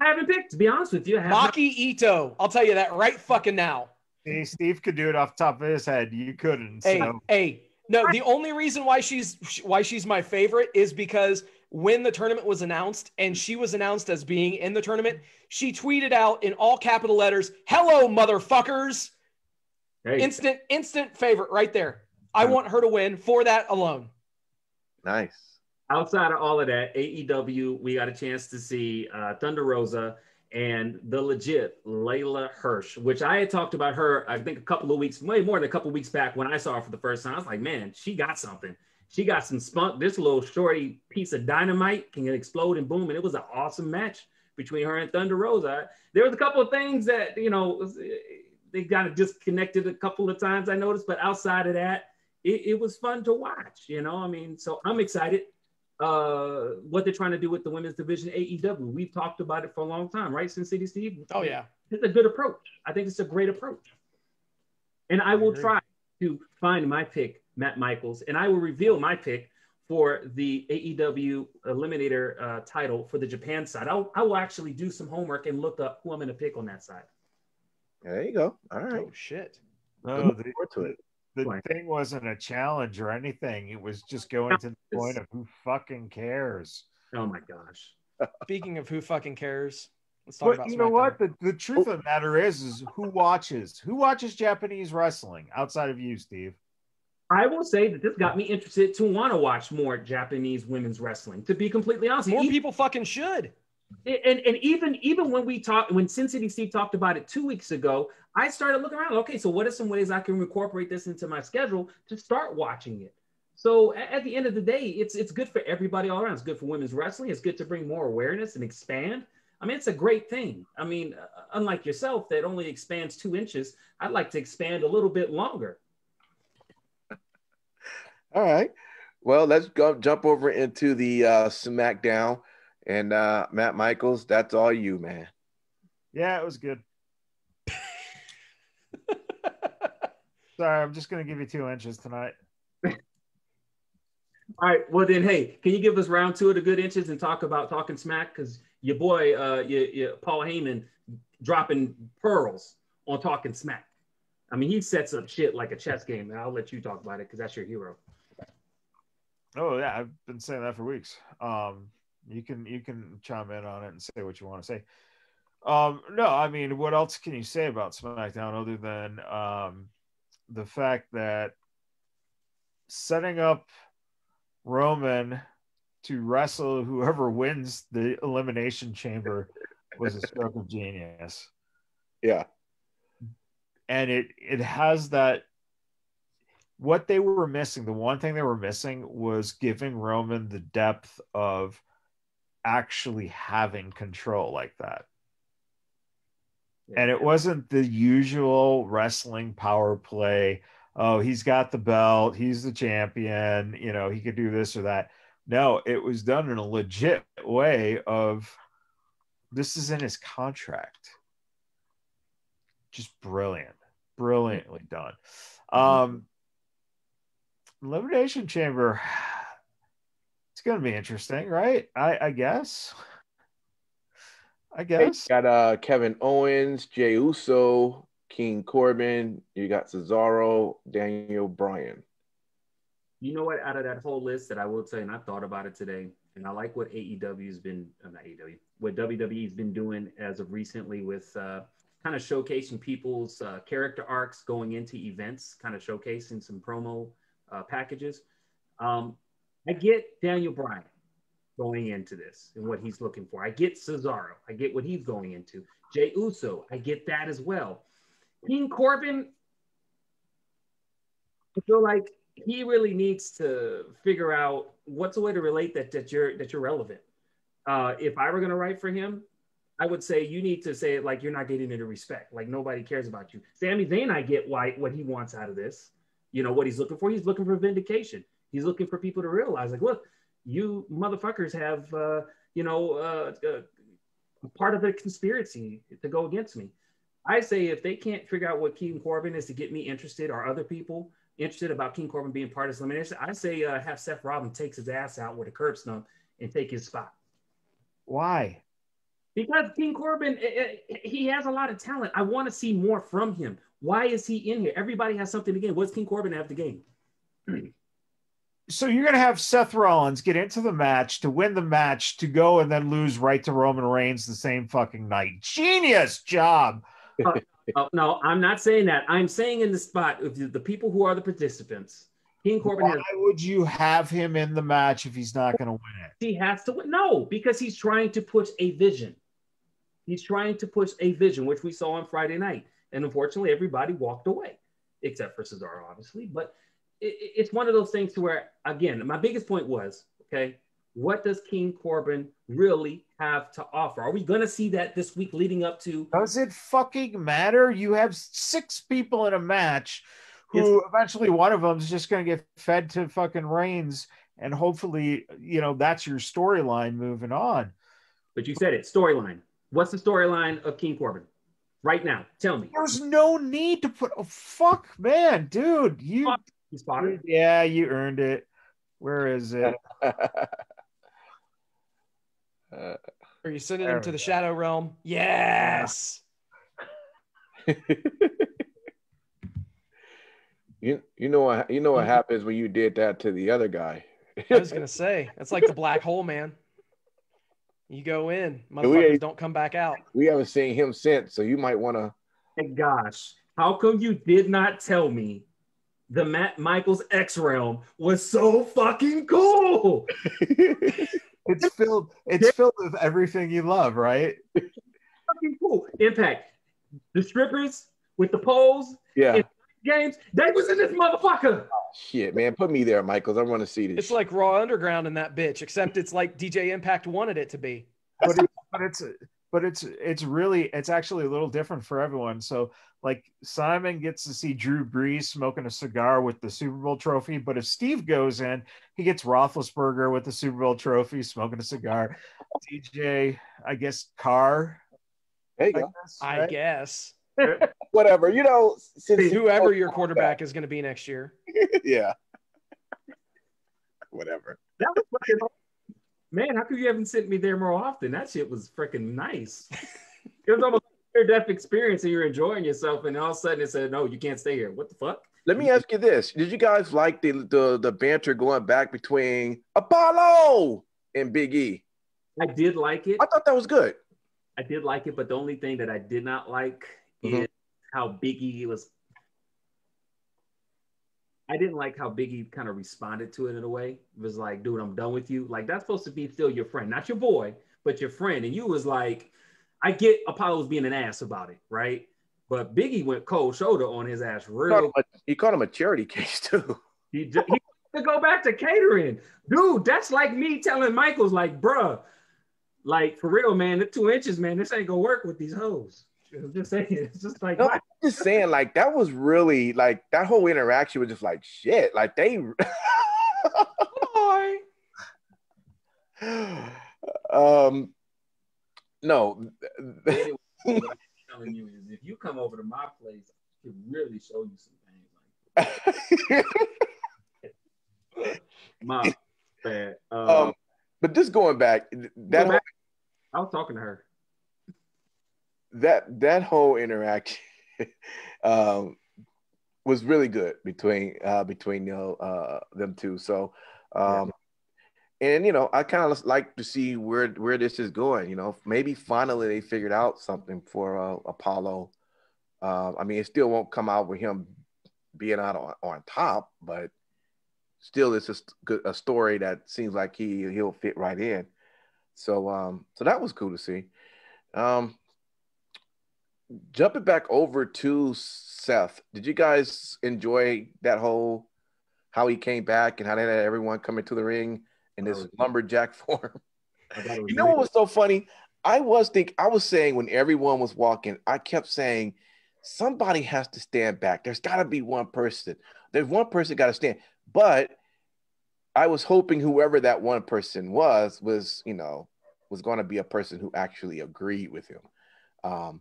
haven't picked. To be honest with you, I have not- Maki Ito. I'll tell you that right fucking now. See, Steve could do it off the top of his head. You couldn't. Hey, So hey. No, the only reason why she's why she's my favorite is because when the tournament was announced and she was announced as being in the tournament, she tweeted out in all capital letters, "Hello, motherfuckers!" Hey, Instant, instant favorite right there. I want her to win for that alone. Nice. outside of all of that, AEW, we got a chance to see uh, Thunder Rosa and the legit Leyla Hirsch, which I had talked about her, I think a couple of weeks, way more than a couple of weeks back when I saw her for the first time. I was like, man, she got something. She got some spunk. This little shorty piece of dynamite can explode and boom. And it was an awesome match between her and Thunder Rosa. There was a couple of things that, you know, they got disconnected a couple of times, I noticed, but outside of that, it, it was fun to watch, you know. I mean, so I'm excited uh, what they're trying to do with the women's division AEW. We've talked about it for a long time, right? Sin City Steve. Oh yeah. It's a good approach. I think it's a great approach. And I will agree. try to find my pick, Matt Michaels, and I will reveal my pick for the AEW Eliminator uh, title for the Japan side. I'll, I will actually do some homework and look up who I'm going to pick on that side. There you go. All right. Oh shit. No, Looking the, to it. the thing wasn't a challenge or anything. It was just going to the point of who fucking cares. Oh my gosh. Speaking of who fucking cares, let's talk But about you know what? The, the truth of the matter is, is who watches? Who watches Japanese wrestling outside of you, Steve? I will say that this got me interested to want to watch more Japanese women's wrestling. To be completely honest, More Even- people fucking should. and and even even when we talked when Sin City Steve talked about it two weeks ago, I started looking around. Okay, so what are some ways I can incorporate this into my schedule to start watching it? So at the end of the day, it's it's good for everybody all around. It's good for women's wrestling. It's good to bring more awareness and expand. I mean, it's a great thing. I mean, uh, unlike yourself that only expands two inches, I'd like to expand a little bit longer. All right. Well, let's go jump over into the uh, SmackDown. And uh, Matt Michaels, that's all you, man. Yeah, it was good. Sorry, I'm just gonna give you two inches tonight. All right. Well, then, hey, can you give us round two of the good inches and talk about talking smack? Because your boy, uh, your, your Paul Heyman, dropping pearls on talking smack. I mean, he sets up shit like a chess game. And I'll let you talk about it because that's your hero. Oh yeah, I've been saying that for weeks. Um, you can you can chime in on it and say what you want to say. Um, no, I mean, what else can you say about SmackDown other than um, the fact that setting up Roman to wrestle whoever wins the Elimination Chamber was a stroke of genius Yeah. and it it has that what they were missing the one thing they were missing was giving roman the depth of actually having control like that. And it wasn't the usual wrestling power play oh he's got the belt he's the champion you know he could do this or that. No it was done in a legit way of this is in his contract. Just brilliant brilliantly done. Um elimination chamber it's gonna be interesting right i i guess i guess Got uh, Kevin Owens, Jey Uso, King Corbin. You got Cesaro, Daniel Bryan. You know what? Out of that whole list that I will say, and I thought about it today, and I like what AEW's been, uh, not AEW, what WWE's been doing as of recently with uh, kind of showcasing people's uh, character arcs going into events, kind of showcasing some promo uh, packages. Um, I get Daniel Bryan going into this and what he's looking for. I get Cesaro. I get what he's going into. Jey Uso. I get that as well. King Corbin. I feel like he really needs to figure out what's a way to relate that that you're that you're relevant. Uh, if I were going to write for him, I would say you need to say it like you're not getting any respect, like nobody cares about you. Sami Zayn, I get why what he wants out of this. You know what he's looking for? He's looking for vindication. He's looking for people to realize, like, look, you motherfuckers have, uh, you know, uh, uh, part of the conspiracy to go against me. I say if they can't figure out what King Corbin is to get me interested, or other people interested about King Corbin being part of this elimination, I say uh, have Seth Rollins takes his ass out with a curb stump and take his spot. why Because King Corbin, eh, eh, he has a lot of talent. I want to see more from him. Why is he in here? Everybody has something to gain. What's King Corbin have to gain? so you're going to have Seth Rollins get into the match to win the match to go and then lose right to Roman Reigns the same fucking night. Genius job. Oh, no, I'm not saying that. I'm saying in the spot of the, the people who are the participants, King Corbin Why has would you have him in the match if he's not going to win it? he has to win. No, because he's trying to push a vision. He's trying to push a vision, which we saw on Friday night. And unfortunately, everybody walked away, except for Cesaro, obviously. But it, it- it's one of those things to where, again, my biggest point was, okay, what does King Corbin really have to offer? Are we going to see that this week leading up to? Does it fucking matter? You have six people in a match who eventually one of them is just going to get fed to fucking Reigns, and hopefully, you know, that's your storyline moving on. But you said it, storyline. What's the storyline of King Corbin right now? Tell me. There's no need to put. Oh, fuck, man, dude, you. Fuck. You spotted. Yeah, you earned it. Where is it? Uh, Are you sending him to the go. Shadow Realm? Yes. you you know what you know what happens when you did that to the other guy. I was gonna say it's like the black hole, man. You go in, motherfuckers ain't- don't come back out. we haven't seen him since, so you might want to. Thank gosh. How come you did not tell me the Matt Michaels X Realm was so fucking cool? It's filled. It's filled with everything you love, right? fucking cool. Impact. The strippers with the poles, yeah, It- games, they was in this motherfucker. shit, man, put me there, Michaels. I want to see this. It's like Raw Underground in that bitch, except it's like DJ Impact wanted it to be. but it, but it's but it's it's really it's actually a little different for everyone. So like Simon gets to see Drew Brees smoking a cigar with the Super Bowl trophy, but if Steve goes in, he gets Roethlisberger with the Super Bowl trophy smoking a cigar. DJ, I guess Carr. there you I go. guess, I guess Whatever, you know. Since whoever your quarterback is going to be next year. yeah. Whatever. That was fucking man. How come you haven't sent me there more often? That shit was freaking nice. it was almost a death experience, and you're enjoying yourself, and all of a sudden it said, "No, you can't stay here." What the fuck? Let me ask you this: Did you guys like the the, the banter going back between Apollo and Big E? I did like it. I thought that was good. I did like it, but the only thing that I did not like Mhm. is how Biggie was. I didn't like how Biggie kind of responded to it in a way. It was like, dude, I'm done with you. Like that's supposed to be still your friend, not your boy, but your friend. And you was like, I get Apollo's being an ass about it, right? But Biggie went cold shoulder on his ass He called real. him a, he called him a charity case too. He, ju- he to go back to catering, dude. That's like me telling Michaels, like, bruh, like for real, man. The two inches, man. This ain't gonna work with these hoes. I'm just saying, it's just like No, I'm just saying, like that was really like that whole interaction was just like shit. Like they. Boy. um, no, Anyway, what I'm telling you is if you come over to my place, I can really show you some things. Like my bad. Uh, um, but just going back, that whole, back. I was talking to her. That that whole interaction um, was really good between uh, between you know uh, them two. So, um, and you know, I kind of like to see where where this is going. You know, maybe finally they figured out something for uh, Apollo. Uh, I mean, it still won't come out with him being out on, on top, but still, it's a, good- a story that seems like he he'll fit right in. So, um, so that was cool to see. Um, jumping back over to Seth, did you guys enjoy that whole how he came back and how they had everyone come into the ring in this Oh, lumberjack form? I thought it was You know what was so funny? I was think I was saying when everyone was walking, I kept saying somebody has to stand back. There's got to be one person. There's one person got to stand. But I was hoping whoever that one person was was, you know, was going to be a person who actually agreed with him. Um,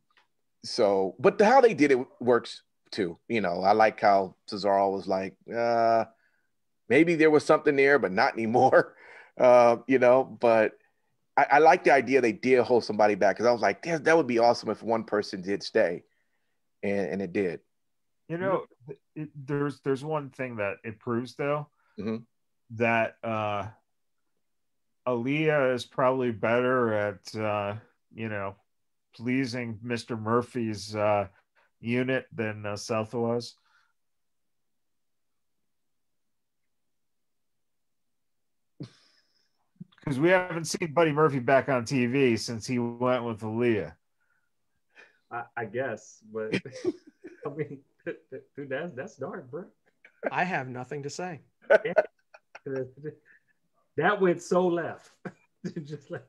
so, but the, how they did it works too. You know, I like how Cesaro was like, uh, maybe there was something there, but not anymore. Uh, you know, but I, I like the idea they did hold somebody back because I was like, that would be awesome if one person did stay, and and it did. You know, it, there's there's one thing that it proves though Mhm. that uh Aalyah is probably better at uh, you know pleasing Mr. Murphy's uh, unit than uh, Seth was? Because we haven't seen Buddy Murphy back on TV since he went with Aalyah. I, I guess, but I mean, dude, that's that's dark, bro. I have nothing to say. that went so left. Just like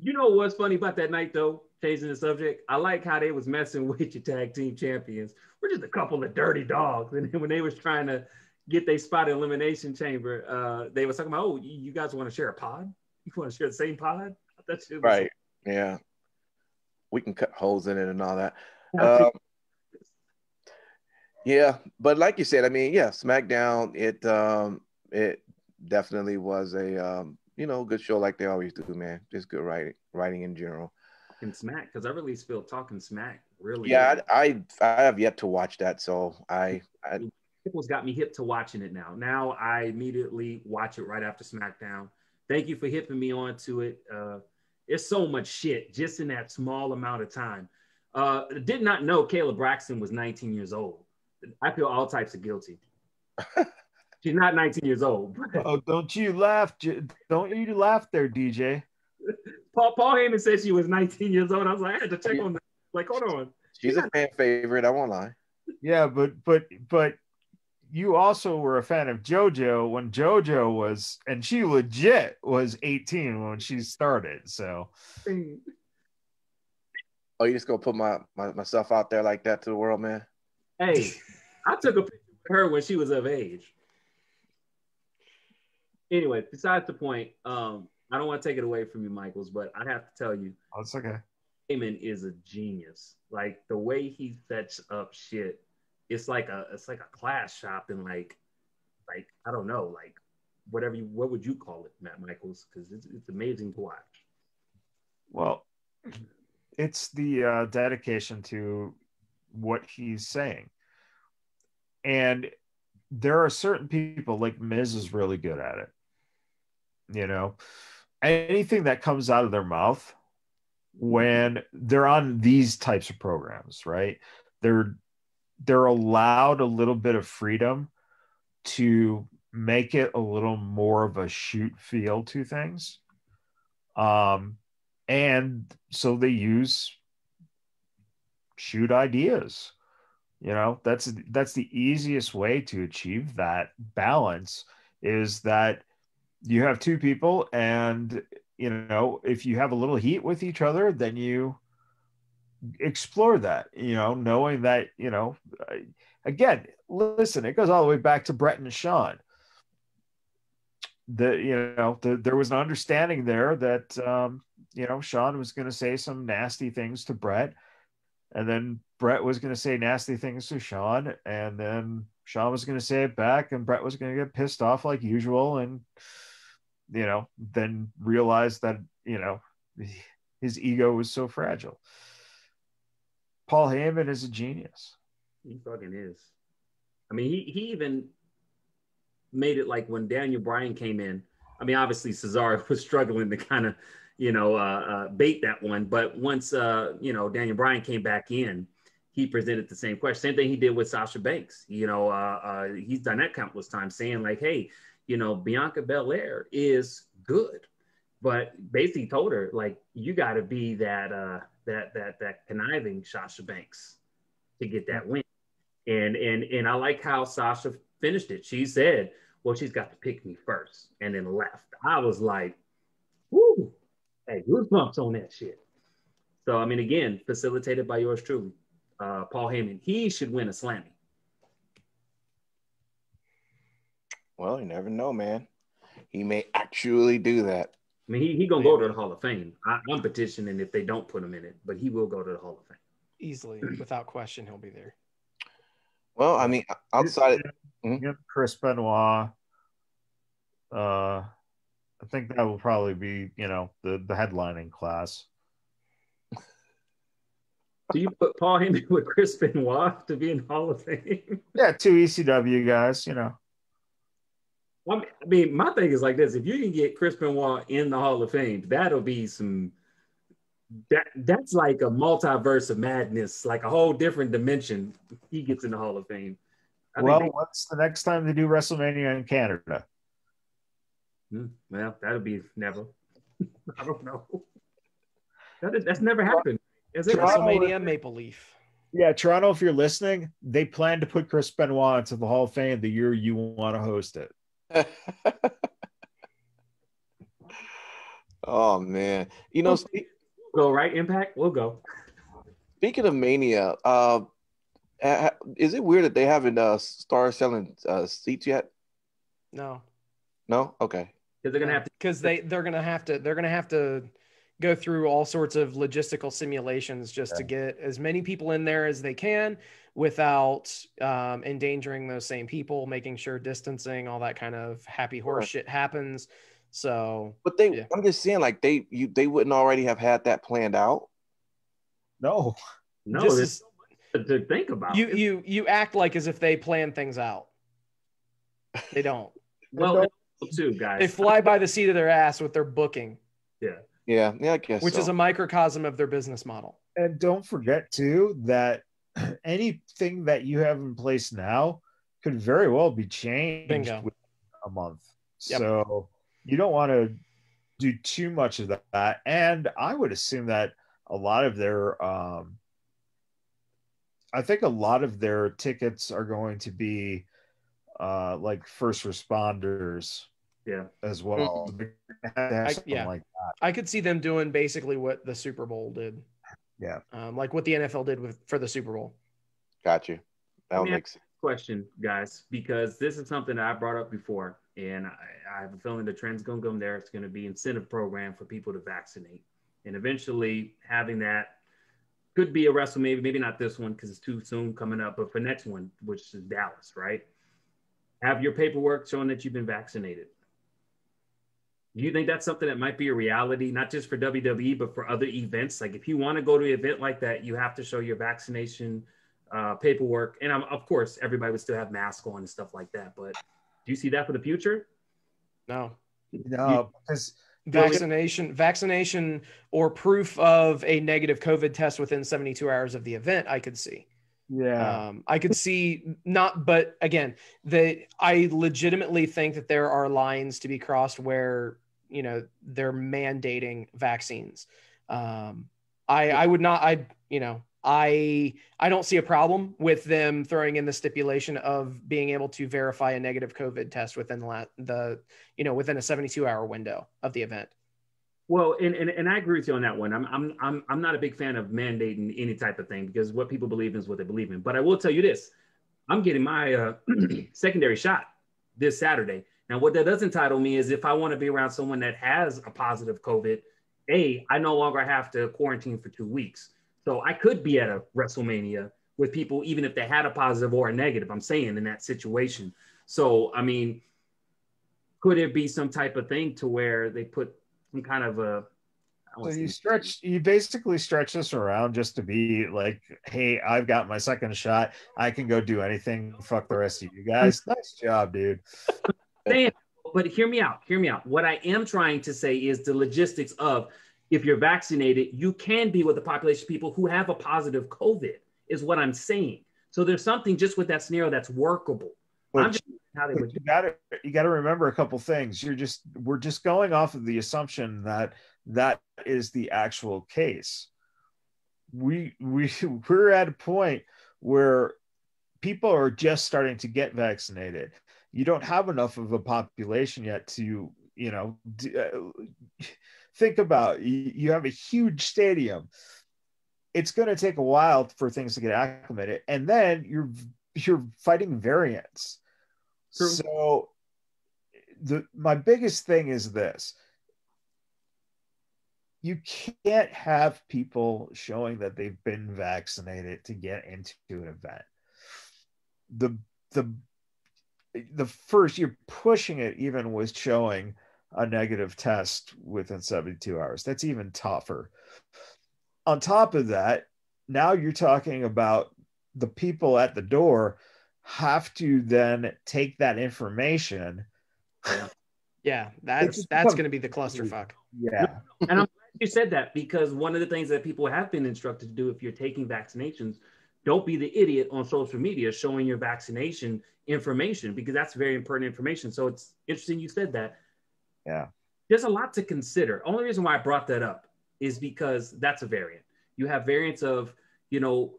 you. Know what's funny about that night though? Changing the subject. I like how they was messing with your tag team champions. We're just a couple of dirty dogs. And then when they was trying to get their spot in elimination chamber, uh, they was talking about, oh, you guys want to share a pod? You want to share the same pod? That shit was- Right. Yeah. We can cut holes in it and all that. Um, yeah, but like you said, I mean, yeah, SmackDown. It um, it definitely was a um, you know, good show like they always do, man. Just good writing, writing in general. Talking smack because I really feel talking smack really. Yeah, I, I I have yet to watch that, so I, I Pickles got me hip to watching it now. Now I immediately watch it right after SmackDown. Thank you for hipping me onto it. Uh, it's so much shit just in that small amount of time. Uh, did not know Kayla Braxton was 19 years old. I feel all types of guilty. She's not 19 years old. Oh, don't you laugh. Don't you laugh there, DJ. Paul, Paul Heyman said she was 19 years old. I was like, I had to check on that. Like, hold on. she's a fan favorite. I won't lie. Yeah, but but but you also were a fan of JoJo when JoJo was, and she legit was 18 when she started. So Oh, you just gonna put my, my myself out there like that to the world, man? Hey, I took a picture of her when she was of age. Anyway, besides the point, um, I don't want to take it away from you, Michaels, but I have to tell you, that's okay. Heyman is a genius. Like the way he sets up shit, it's like a it's like a class shop and like like I don't know, like whatever you what would you call it, Matt Michaels? Because it's, it's amazing to watch. Well, it's the uh, dedication to what he's saying. And there are certain people, like Miz is really good at it. You know, anything that comes out of their mouth when they're on these types of programs, right? They're they're allowed a little bit of freedom to make it a little more of a shoot feel to things. Um, and so they use shoot ideas you know that's that's the easiest way to achieve that balance is that you have two people and you know if you have a little heat with each other then you explore that you know knowing that you know again listen it goes all the way back to brett and shawn. The you know the, there was an understanding there that um you know shawn was going to say some nasty things to brett and then brett was going to say nasty things to shawn and then shawn was going to say it back and brett was going to get pissed off like usual and you know then realize that you know his ego was so fragile paul heyman is a genius He fucking is. I mean, he he even made it like when Daniel Bryan came in. I mean, obviously Cesaro was struggling to kind of, you know, uh, uh, bait that one. But once uh, you know Daniel Bryan came back in, he presented the same question. Same thing he did with Sasha Banks. You know, uh, uh, he's done that countless times, saying like, "Hey, you know, Bianca Belair is good," but basically told her like, "You got to be that uh, that that that conniving Sasha Banks to get that win." And and and I like how Sasha finished it. She said, "Well, she's got to pick me first, and then left." I was like, "Woo!" Hey, goosebumps on that shit. So I mean, again, facilitated by yours truly, uh, Paul Heyman. He should win a Slammy. Well, you never know, man. He may actually do that. I mean, he he gonna go to the Hall of Fame. I, I'm petitioning if they don't put him in it, but he will go to the Hall of Fame. Easily, without question, he'll be there. Well, I mean, outside. Mhm. Yep, Chris Benoit. Uh, I think that will probably be, you know, the the headlining class. Do you put Paul Heyman with Chris Benoit to be in Hall of Fame? Yeah, two ECW guys, you know. I mean- I mean, my thing is like this: if you can get Chris Benoit in the Hall of Fame, that'll be some. That that's like a multiverse of madness, like a whole different dimension. He gets in the Hall of Fame. I well, think what's the next time they do WrestleMania in Canada? Hmm, well, that'll be never. I don't know. That, that's never happened. Is it? Toronto- WrestleMania Maple Leaf. Yeah, Toronto, if you're listening, they plan to put Chris Benoit into the Hall of Fame the year you want to host it. oh man, you know, spe- Go right, Impact. We'll go. speaking of Mania, uh, uh, is it weird that they haven't uh, started selling uh, seats yet? No, No, okay. Because they're gonna have to. because they they're gonna have to they're gonna have to go through all sorts of logistical simulations just to get as many people in there as they can without um, endangering those same people, making sure distancing, all that kind of happy horse Sure. shit happens. So But they, Yeah. I'm just saying, like they, you, they wouldn't already have had that planned out. No, No, just there's as- to think about. you you you act like as if they plan things out. They don't. well, too, guys. They fly by the seat of their ass with their booking, Yeah, yeah, I guess. which so. is a microcosm of their business model. and don't forget too that anything that you have in place now could very well be changed a month. Yep. So you don't want to do too much of that. And I would assume that a lot of their um I think a lot of their tickets are going to be uh like first responders yeah. as well. They're gonna have to have I- yeah. like I could see them doing basically what the Super Bowl did. Yeah. Um, like what the NFL did with for the Super Bowl. Got you. That would make sense. question, guys, because this is something that I brought up before, and I, I have a feeling the trend's going to come there. It's going to be incentive program for people to vaccinate, and eventually having that could be a wrestle. Maybe maybe not this one because it's too soon coming up, but for next one, which is Dallas, right? Have your paperwork showing that you've been vaccinated. Do you think that's something that might be a reality, not just for WWE, but for other events? Like if you want to go to an event like that, you have to show your vaccination uh, paperwork, and um, of course, everybody would still have masks on and stuff like that. But do you see that for the future? No. No, because Vaccination, vaccination, or proof of a negative COVID test within 72 hours of the event, I could see. yeah. Um, I could see not, but again, the I legitimately think that there are lines to be crossed where you know they're mandating vaccines. Um, I I would not I you know I I don't see a problem with them throwing in the stipulation of being able to verify a negative COVID test within the la- the you know within a 72 hour window of the event. Well, and, and, and I agree with you on that one. I'm, I'm, I'm, I'm not a big fan of mandating any type of thing because what people believe in is what they believe in. But I will tell you this I'm getting my uh, secondary shot this Saturday. Now, what that does entitle me is if I want to be around someone that has a positive COVID, A, I no longer have to quarantine for two weeks. So I could be at a WrestleMania with people, even if they had a positive or a negative, I'm saying in that situation. So, I mean, could it be some type of thing to where they put some kind of a So you stretch, you basically stretch this around just to be like, hey, I've got my second shot. I can go do anything. Fuck the rest of you guys. nice job, dude. Saying, but hear me out. Hear me out. What I am trying to say is the logistics of if you're vaccinated, you can be with the population of people who have a positive COVID, is what I'm saying. So there's something just with that scenario that's workable. I'm just how they would you gotta you gotta remember a couple things. You're just we're just going off of the assumption that that is the actual case. We we we're at a point where people are just starting to get vaccinated. You don't have enough of a population yet to, you know, uh, think about you, you have a huge stadium. It's going to take a while for things to get acclimated, and then you're you're fighting variants. True. So, the my biggest thing is this: you can't have people showing that they've been vaccinated to get into an event. The the the first you're pushing it even with showing a negative test within 72 hours. That's even tougher. On top of that, now you're talking about the people at the door have to then take that information. Yeah, that's that's going to be the clusterfuck. Yeah. And I'm glad you said that because one of the things that people have been instructed to do if you're taking vaccinations, don't be the idiot on social media showing your vaccination information because that's very important information. So it's interesting you said that. Yeah. There's a lot to consider. Only reason why I brought that up is because that's a variant. You have variants of, you know,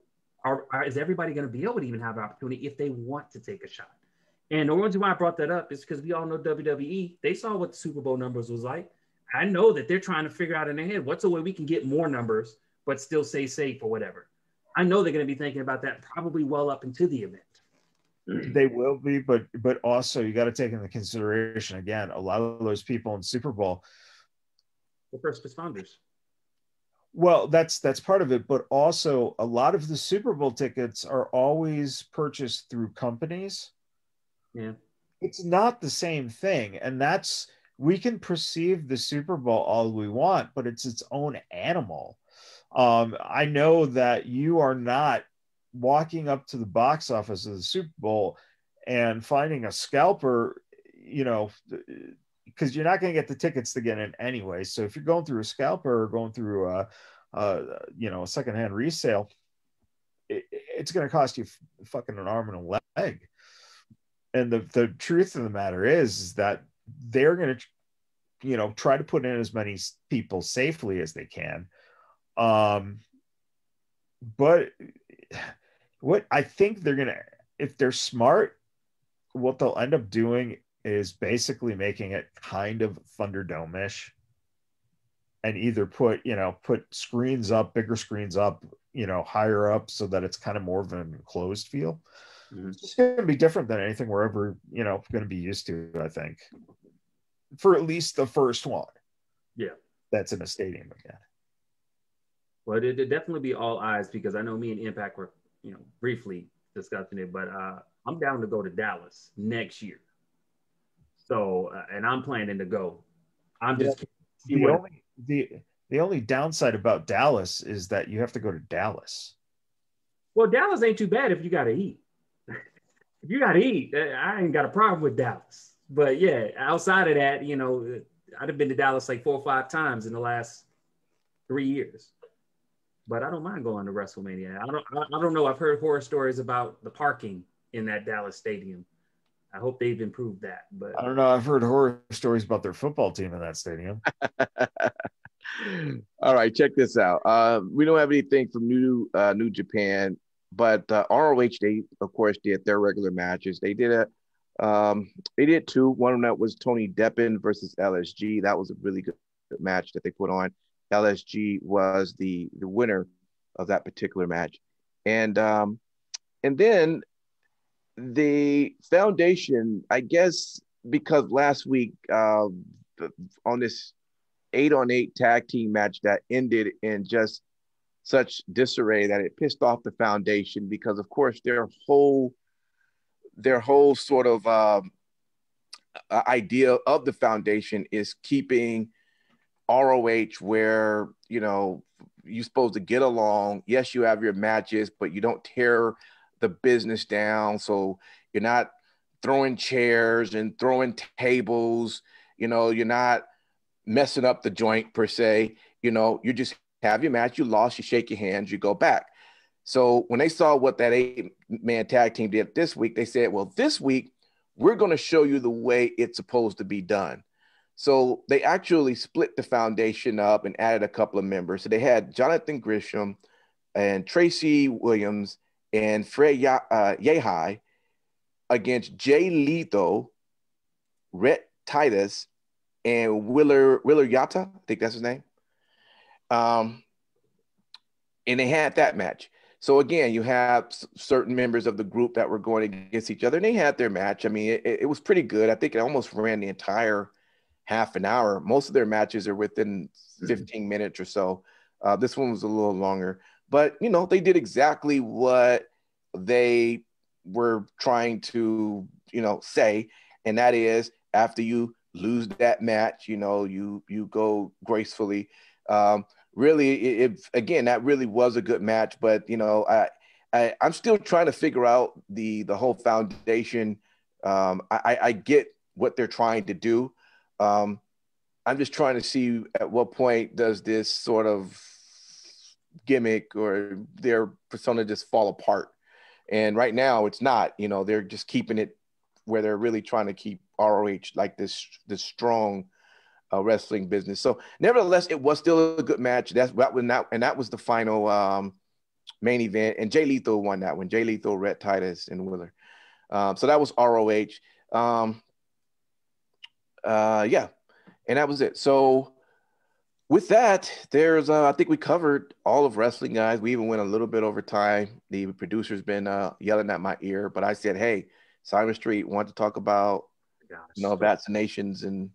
are, are is everybody going to be able to even have an opportunity if they want to take a shot? And the reason why I brought that up is because we all know WWE. They saw what the Super Bowl numbers was like. I know that they're trying to figure out in their head what's a way we can get more numbers but still stay safe or whatever. I know they're going to be thinking about that probably well up into the event. They will be, but but also you got to take into consideration again a lot of those people in Super Bowl. The first responders. Well, that's that's part of it, but also a lot of the Super Bowl tickets are always purchased through companies. Yeah. It's not the same thing, and that's we can perceive the Super Bowl all we want, but it's its own animal. Um, I know that you are not walking up to the box office of the Super Bowl and finding a scalper, you know, because you're not going to get the tickets to get in anyway. So if you're going through a scalper or going through a, a you know, a secondhand resale, it, it's going to cost you fucking an arm and a leg. And the, the truth of the matter is, is that they're going to, you know, try to put in as many people safely as they can. Um, but what I think they're gonna, if they're smart, what they'll end up doing is basically making it kind of Thunderdome-ish, and either put you know put screens up, bigger screens up, you know, higher up, so that it's kind of more of an enclosed feel. Mm-hmm. It's going to be different than anything we're ever you know going to be used to. I think for at least the first one. Yeah, that's in a stadium again. Well, it would definitely be all eyes because I know me and Impact were, you know, briefly discussing it, but uh, I'm down to go to Dallas next year. So, uh, and I'm planning to go. I'm just yeah, the only the the only downside about Dallas is that you have to go to Dallas. Well, Dallas ain't too bad if you got to eat. if you got to eat, uh, I ain't got a problem with Dallas. But yeah, outside of that, you know, I'd have been to Dallas like four or five times in the last three years but I don't mind going to WrestleMania. I don't I don't know. I've heard horror stories about the parking in that Dallas stadium. I hope they've improved that. But I don't know. I've heard horror stories about their football team in that stadium. All right, check this out. Uh, we don't have anything from New uh, New Japan, but uh, ROH they of course did their regular matches. They did a um, they did two. One of them was Tony Deppen versus LSG. That was a really good match that they put on. LSG was the the winner of that particular match, and um, and then the foundation, I guess, because last week uh, on this eight on eight tag team match that ended in just such disarray that it pissed off the foundation because, of course, their whole their whole sort of um, idea of the foundation is keeping ROH where, you know, you're supposed to get along. Yes, you have your matches, but you don't tear the business down. So you're not throwing chairs and throwing tables. You know, you're not messing up the joint per se. You know, you just have your match, you lost, you shake your hands, you go back. So when they saw what that eight man tag team did this week, they said, well, this week we're going to show you the way it's supposed to be done. So they actually split the foundation up and added a couple of members. So they had Jonathan Gresham and Tracy Williams and Fred uh, Yehi against Jay Lethal, Rhett Titus, and Wheeler Wheeler Yuta. I think that's his name. Um, and they had that match. So again, you have certain members of the group that were going against each other, and they had their match. I mean, it, it was pretty good. I think it almost ran the entire half an hour. Most of their matches are within mm-hmm. 15 minutes or so. Uh, this one was a little longer, but you know, they did exactly what they were trying to, you know, say, and that is after you lose that match, you know, you you go gracefully. Um, really, it, it again, that really was a good match, but you know, I, I I'm still trying to figure out the the whole foundation. Um, I, I get what they're trying to do. Um, I'm just trying to see at what point does this sort of gimmick or their persona just fall apart. And right now, it's not. You know, they're just keeping it where they're really trying to keep ROH like this this strong uh, wrestling business. So, nevertheless, it was still a good match. That's that was not, and that was the final um, main event. And Jay Lethal won that one. Jay Lethal, Rhett Titus, and Wheeler. Um, so that was ROH. Um, uh, yeah, and that was it. So with that, there's uh, I think we covered all of wrestling, guys. We even went a little bit over time. The producer's been uh, yelling at my ear, but I said, "Hey, Simon Street want to talk about Gosh, you know vaccinations and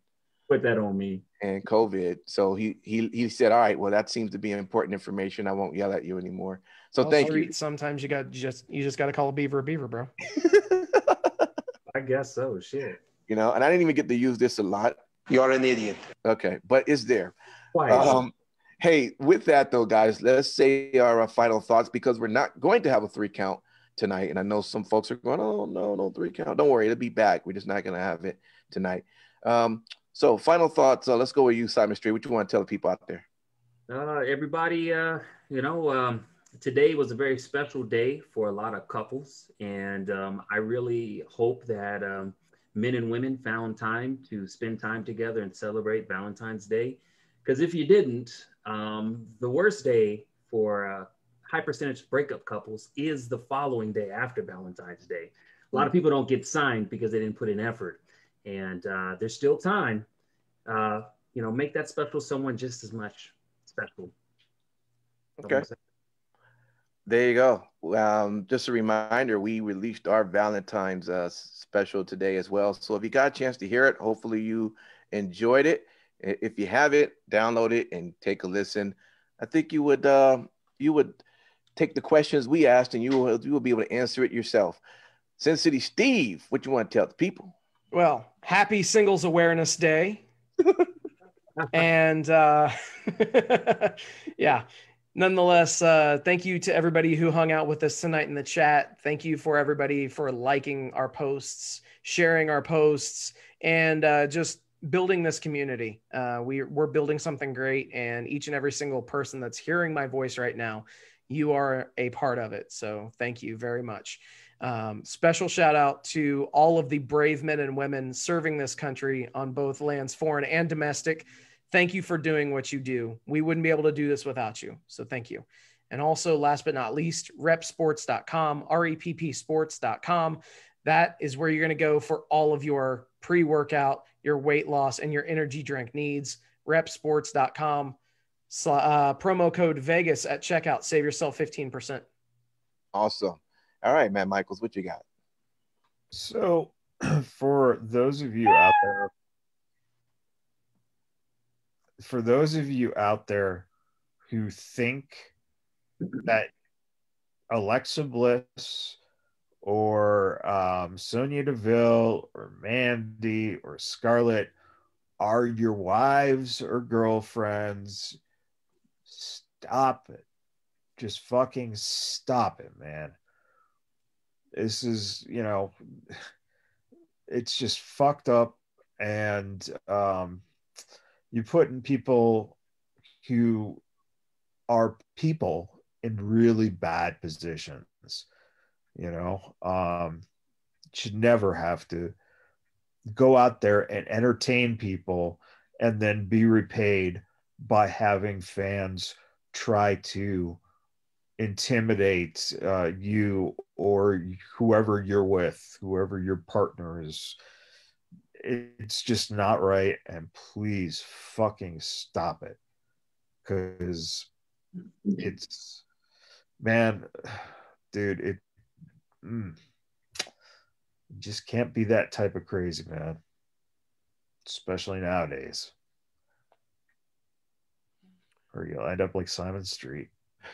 put that on me. and COVID." So he he he said, "All right, well that seems to be important information. I won't yell at you anymore." So Well, thank sorry, you. Sometimes you got just you just got to call a beaver a beaver, bro. I guess so. Shit. You know, and I didn't even get to use this a lot. You're an idiot. Okay, but it's there. Twice. Um, hey, with that though, guys, let's say our uh, final thoughts because we're not going to have a three count tonight, and I know some folks are going, "Oh no, no three count." Don't worry, it'll be back. We're just not going to have it tonight. Um, so, final thoughts. Uh, let's go with you, Simon Street. What you want to tell the people out there? uh, everybody, uh, you know, um, today was a very special day for a lot of couples, and um, I really hope that um, men and women found time to spend time together and celebrate Valentine's Day. Because if you didn't, um, the worst day for uh, high percentage breakup couples is the following day after Valentine's Day. A lot of people don't get signed because they didn't put in effort, and uh, there's still time. Uh, you know, make that special someone just as much special. Okay. There you go. Um, just a reminder, we released our Valentine's uh, special today as well. So if you got a chance to hear it, hopefully you enjoyed it. If you have it, download it and take a listen. I think you would uh, you would take the questions we asked and you will you will be able to answer it yourself. Sin City Steve, what you want to tell the people? Well, happy Singles Awareness Day. and uh, yeah, nonetheless, uh, thank you to everybody who hung out with us tonight in the chat. Thank you for everybody for liking our posts, sharing our posts, and uh, just building this community. Uh, we, we're building something great, and each and every single person that's hearing my voice right now, you are a part of it. So thank you very much. Um, special shout out to all of the brave men and women serving this country on both lands, foreign and domestic. Thank you for doing what you do. We wouldn't be able to do this without you. So thank you. And also, last but not least, reppsports.com, R E P P sports.com. That is where you're going to go for all of your pre workout, your weight loss, and your energy drink needs. Reppsports.com. Sl- Uh, promo code Vegas at checkout. Save yourself 15%. Awesome. All right, man, Michaels, what you got? So, for those of you out there, for those of you out there who think that Alexa Bliss or um, Sonya Deville or Mandy or Scarlett are your wives or girlfriends, stop it. Just fucking stop it, man this is you know it's just fucked up and um you putting people who are people in really bad positions you know um should never have to go out there and entertain people and then be repaid by having fans try to intimidate uh, you or whoever you're with, whoever your partner is. It's just not right. And please fucking stop it. Because it's, man, dude, it mm, just can't be that type of crazy, man. Especially nowadays. Or you'll end up like Simon Street.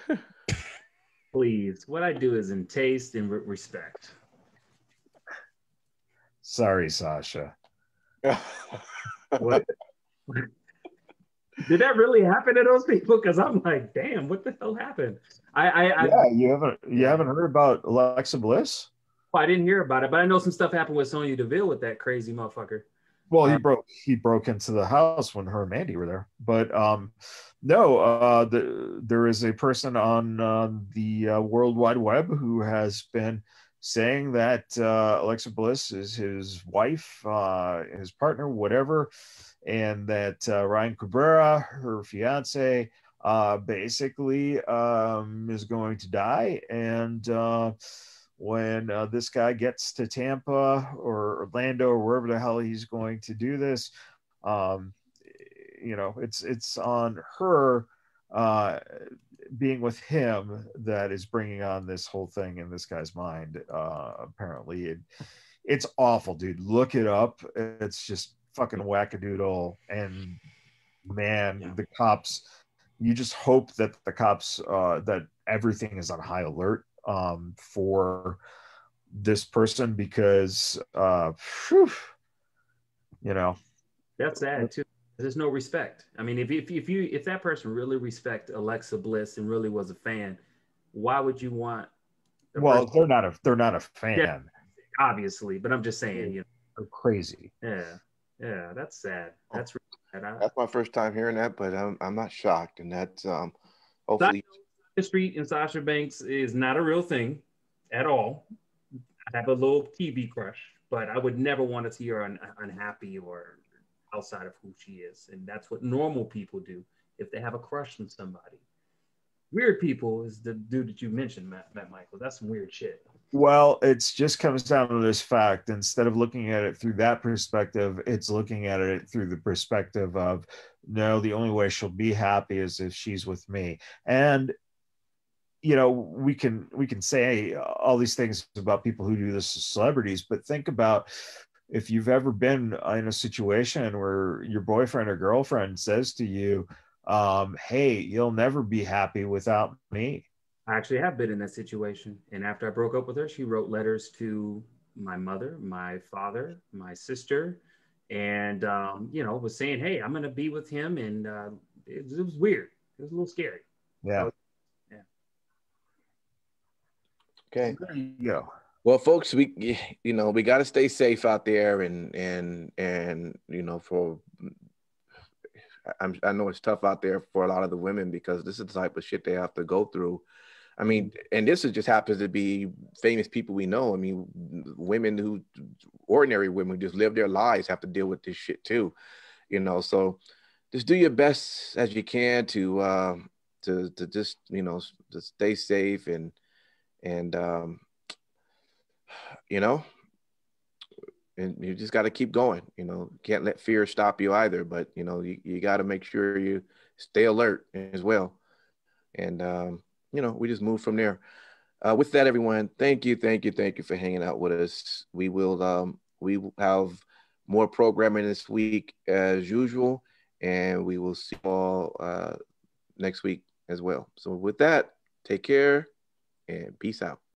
Please, what I do is in taste and respect. Sorry, Sasha. What? Did that really happen to those people? Because I'm like, damn, what the hell happened? I I, I, yeah, you haven't you haven't heard about Alexa Bliss? Well, I didn't hear about it, but I know some stuff happened with Sonya Deville with that crazy motherfucker. Well, he Um, broke he broke into the house when her and Mandy were there. But um, no, uh, the, there is a person on uh, the uh, World Wide Web who has been saying that uh, Alexa Bliss is his wife, uh, his partner, whatever, and that uh, Ryan Cabrera, her fiance, uh, basically um, is going to die. And uh, when uh, this guy gets to Tampa or Orlando or wherever the hell he's going to do this, um, you know, it's it's on her uh, being with him that is bringing on this whole thing in this guy's mind. Uh, apparently, it, it's awful, dude. Look it up. It's just fucking wackadoodle. And man, Yeah. the cops. You just hope that the cops uh, that everything is on high alert um, for this person because uh, phew, you know That's sad too. There's no respect. I mean, if, if if you if that person really respect Alexa Bliss and really was a fan, why would you want? the well person- they're not a they're not a fan Yeah. obviously, but I'm just saying, you they're crazy yeah, yeah, that's sad. That's really sad. I, That's my first time hearing that, but I'm I'm not shocked, and that's um hopefully the street and Sasha Banks is not a real thing at all. I have a little TV crush, but I would never want to see her un- unhappy or outside of who she is. And that's what normal people do if they have a crush on somebody. Weird people is the dude that you mentioned, Matt, Matt Michael. That's some weird shit. Well, it's just comes down to this fact. Instead of looking at it through that perspective, it's looking at it through the perspective of no, the only way she'll be happy is if she's with me. And you know, we can we can say all these things about people who do this to celebrities, but think about if you've ever been in a situation where your boyfriend or girlfriend says to you, um, "Hey, you'll never be happy without me." I actually have been in that situation. And after I broke up with her, she wrote letters to my mother, my father, my sister, and, um, you know, was saying, hey, I'm going to be with him. And uh, it, it was weird. It was a little scary. Yeah. okay. There you go. Well, folks, we you know we got to stay safe out there, and and and you know for I'm, I know it's tough out there for a lot of the women because this is the type of shit they have to go through. I mean, and this is just happens to be famous people we know. I mean, women who ordinary women who just live their lives have to deal with this shit too, you know. So just do your best as you can to uh, to to just you know to stay safe and and um, you know? And you just got to keep going you know? Can't let fear stop you either but you know you, you got to make sure you stay alert as well. And um, you know we just move from there. Uh, with that everyone thank you thank you thank you for hanging out with us. We will um, we have more programming this week as usual and we will see you all uh, next week as well. So with that take care and peace out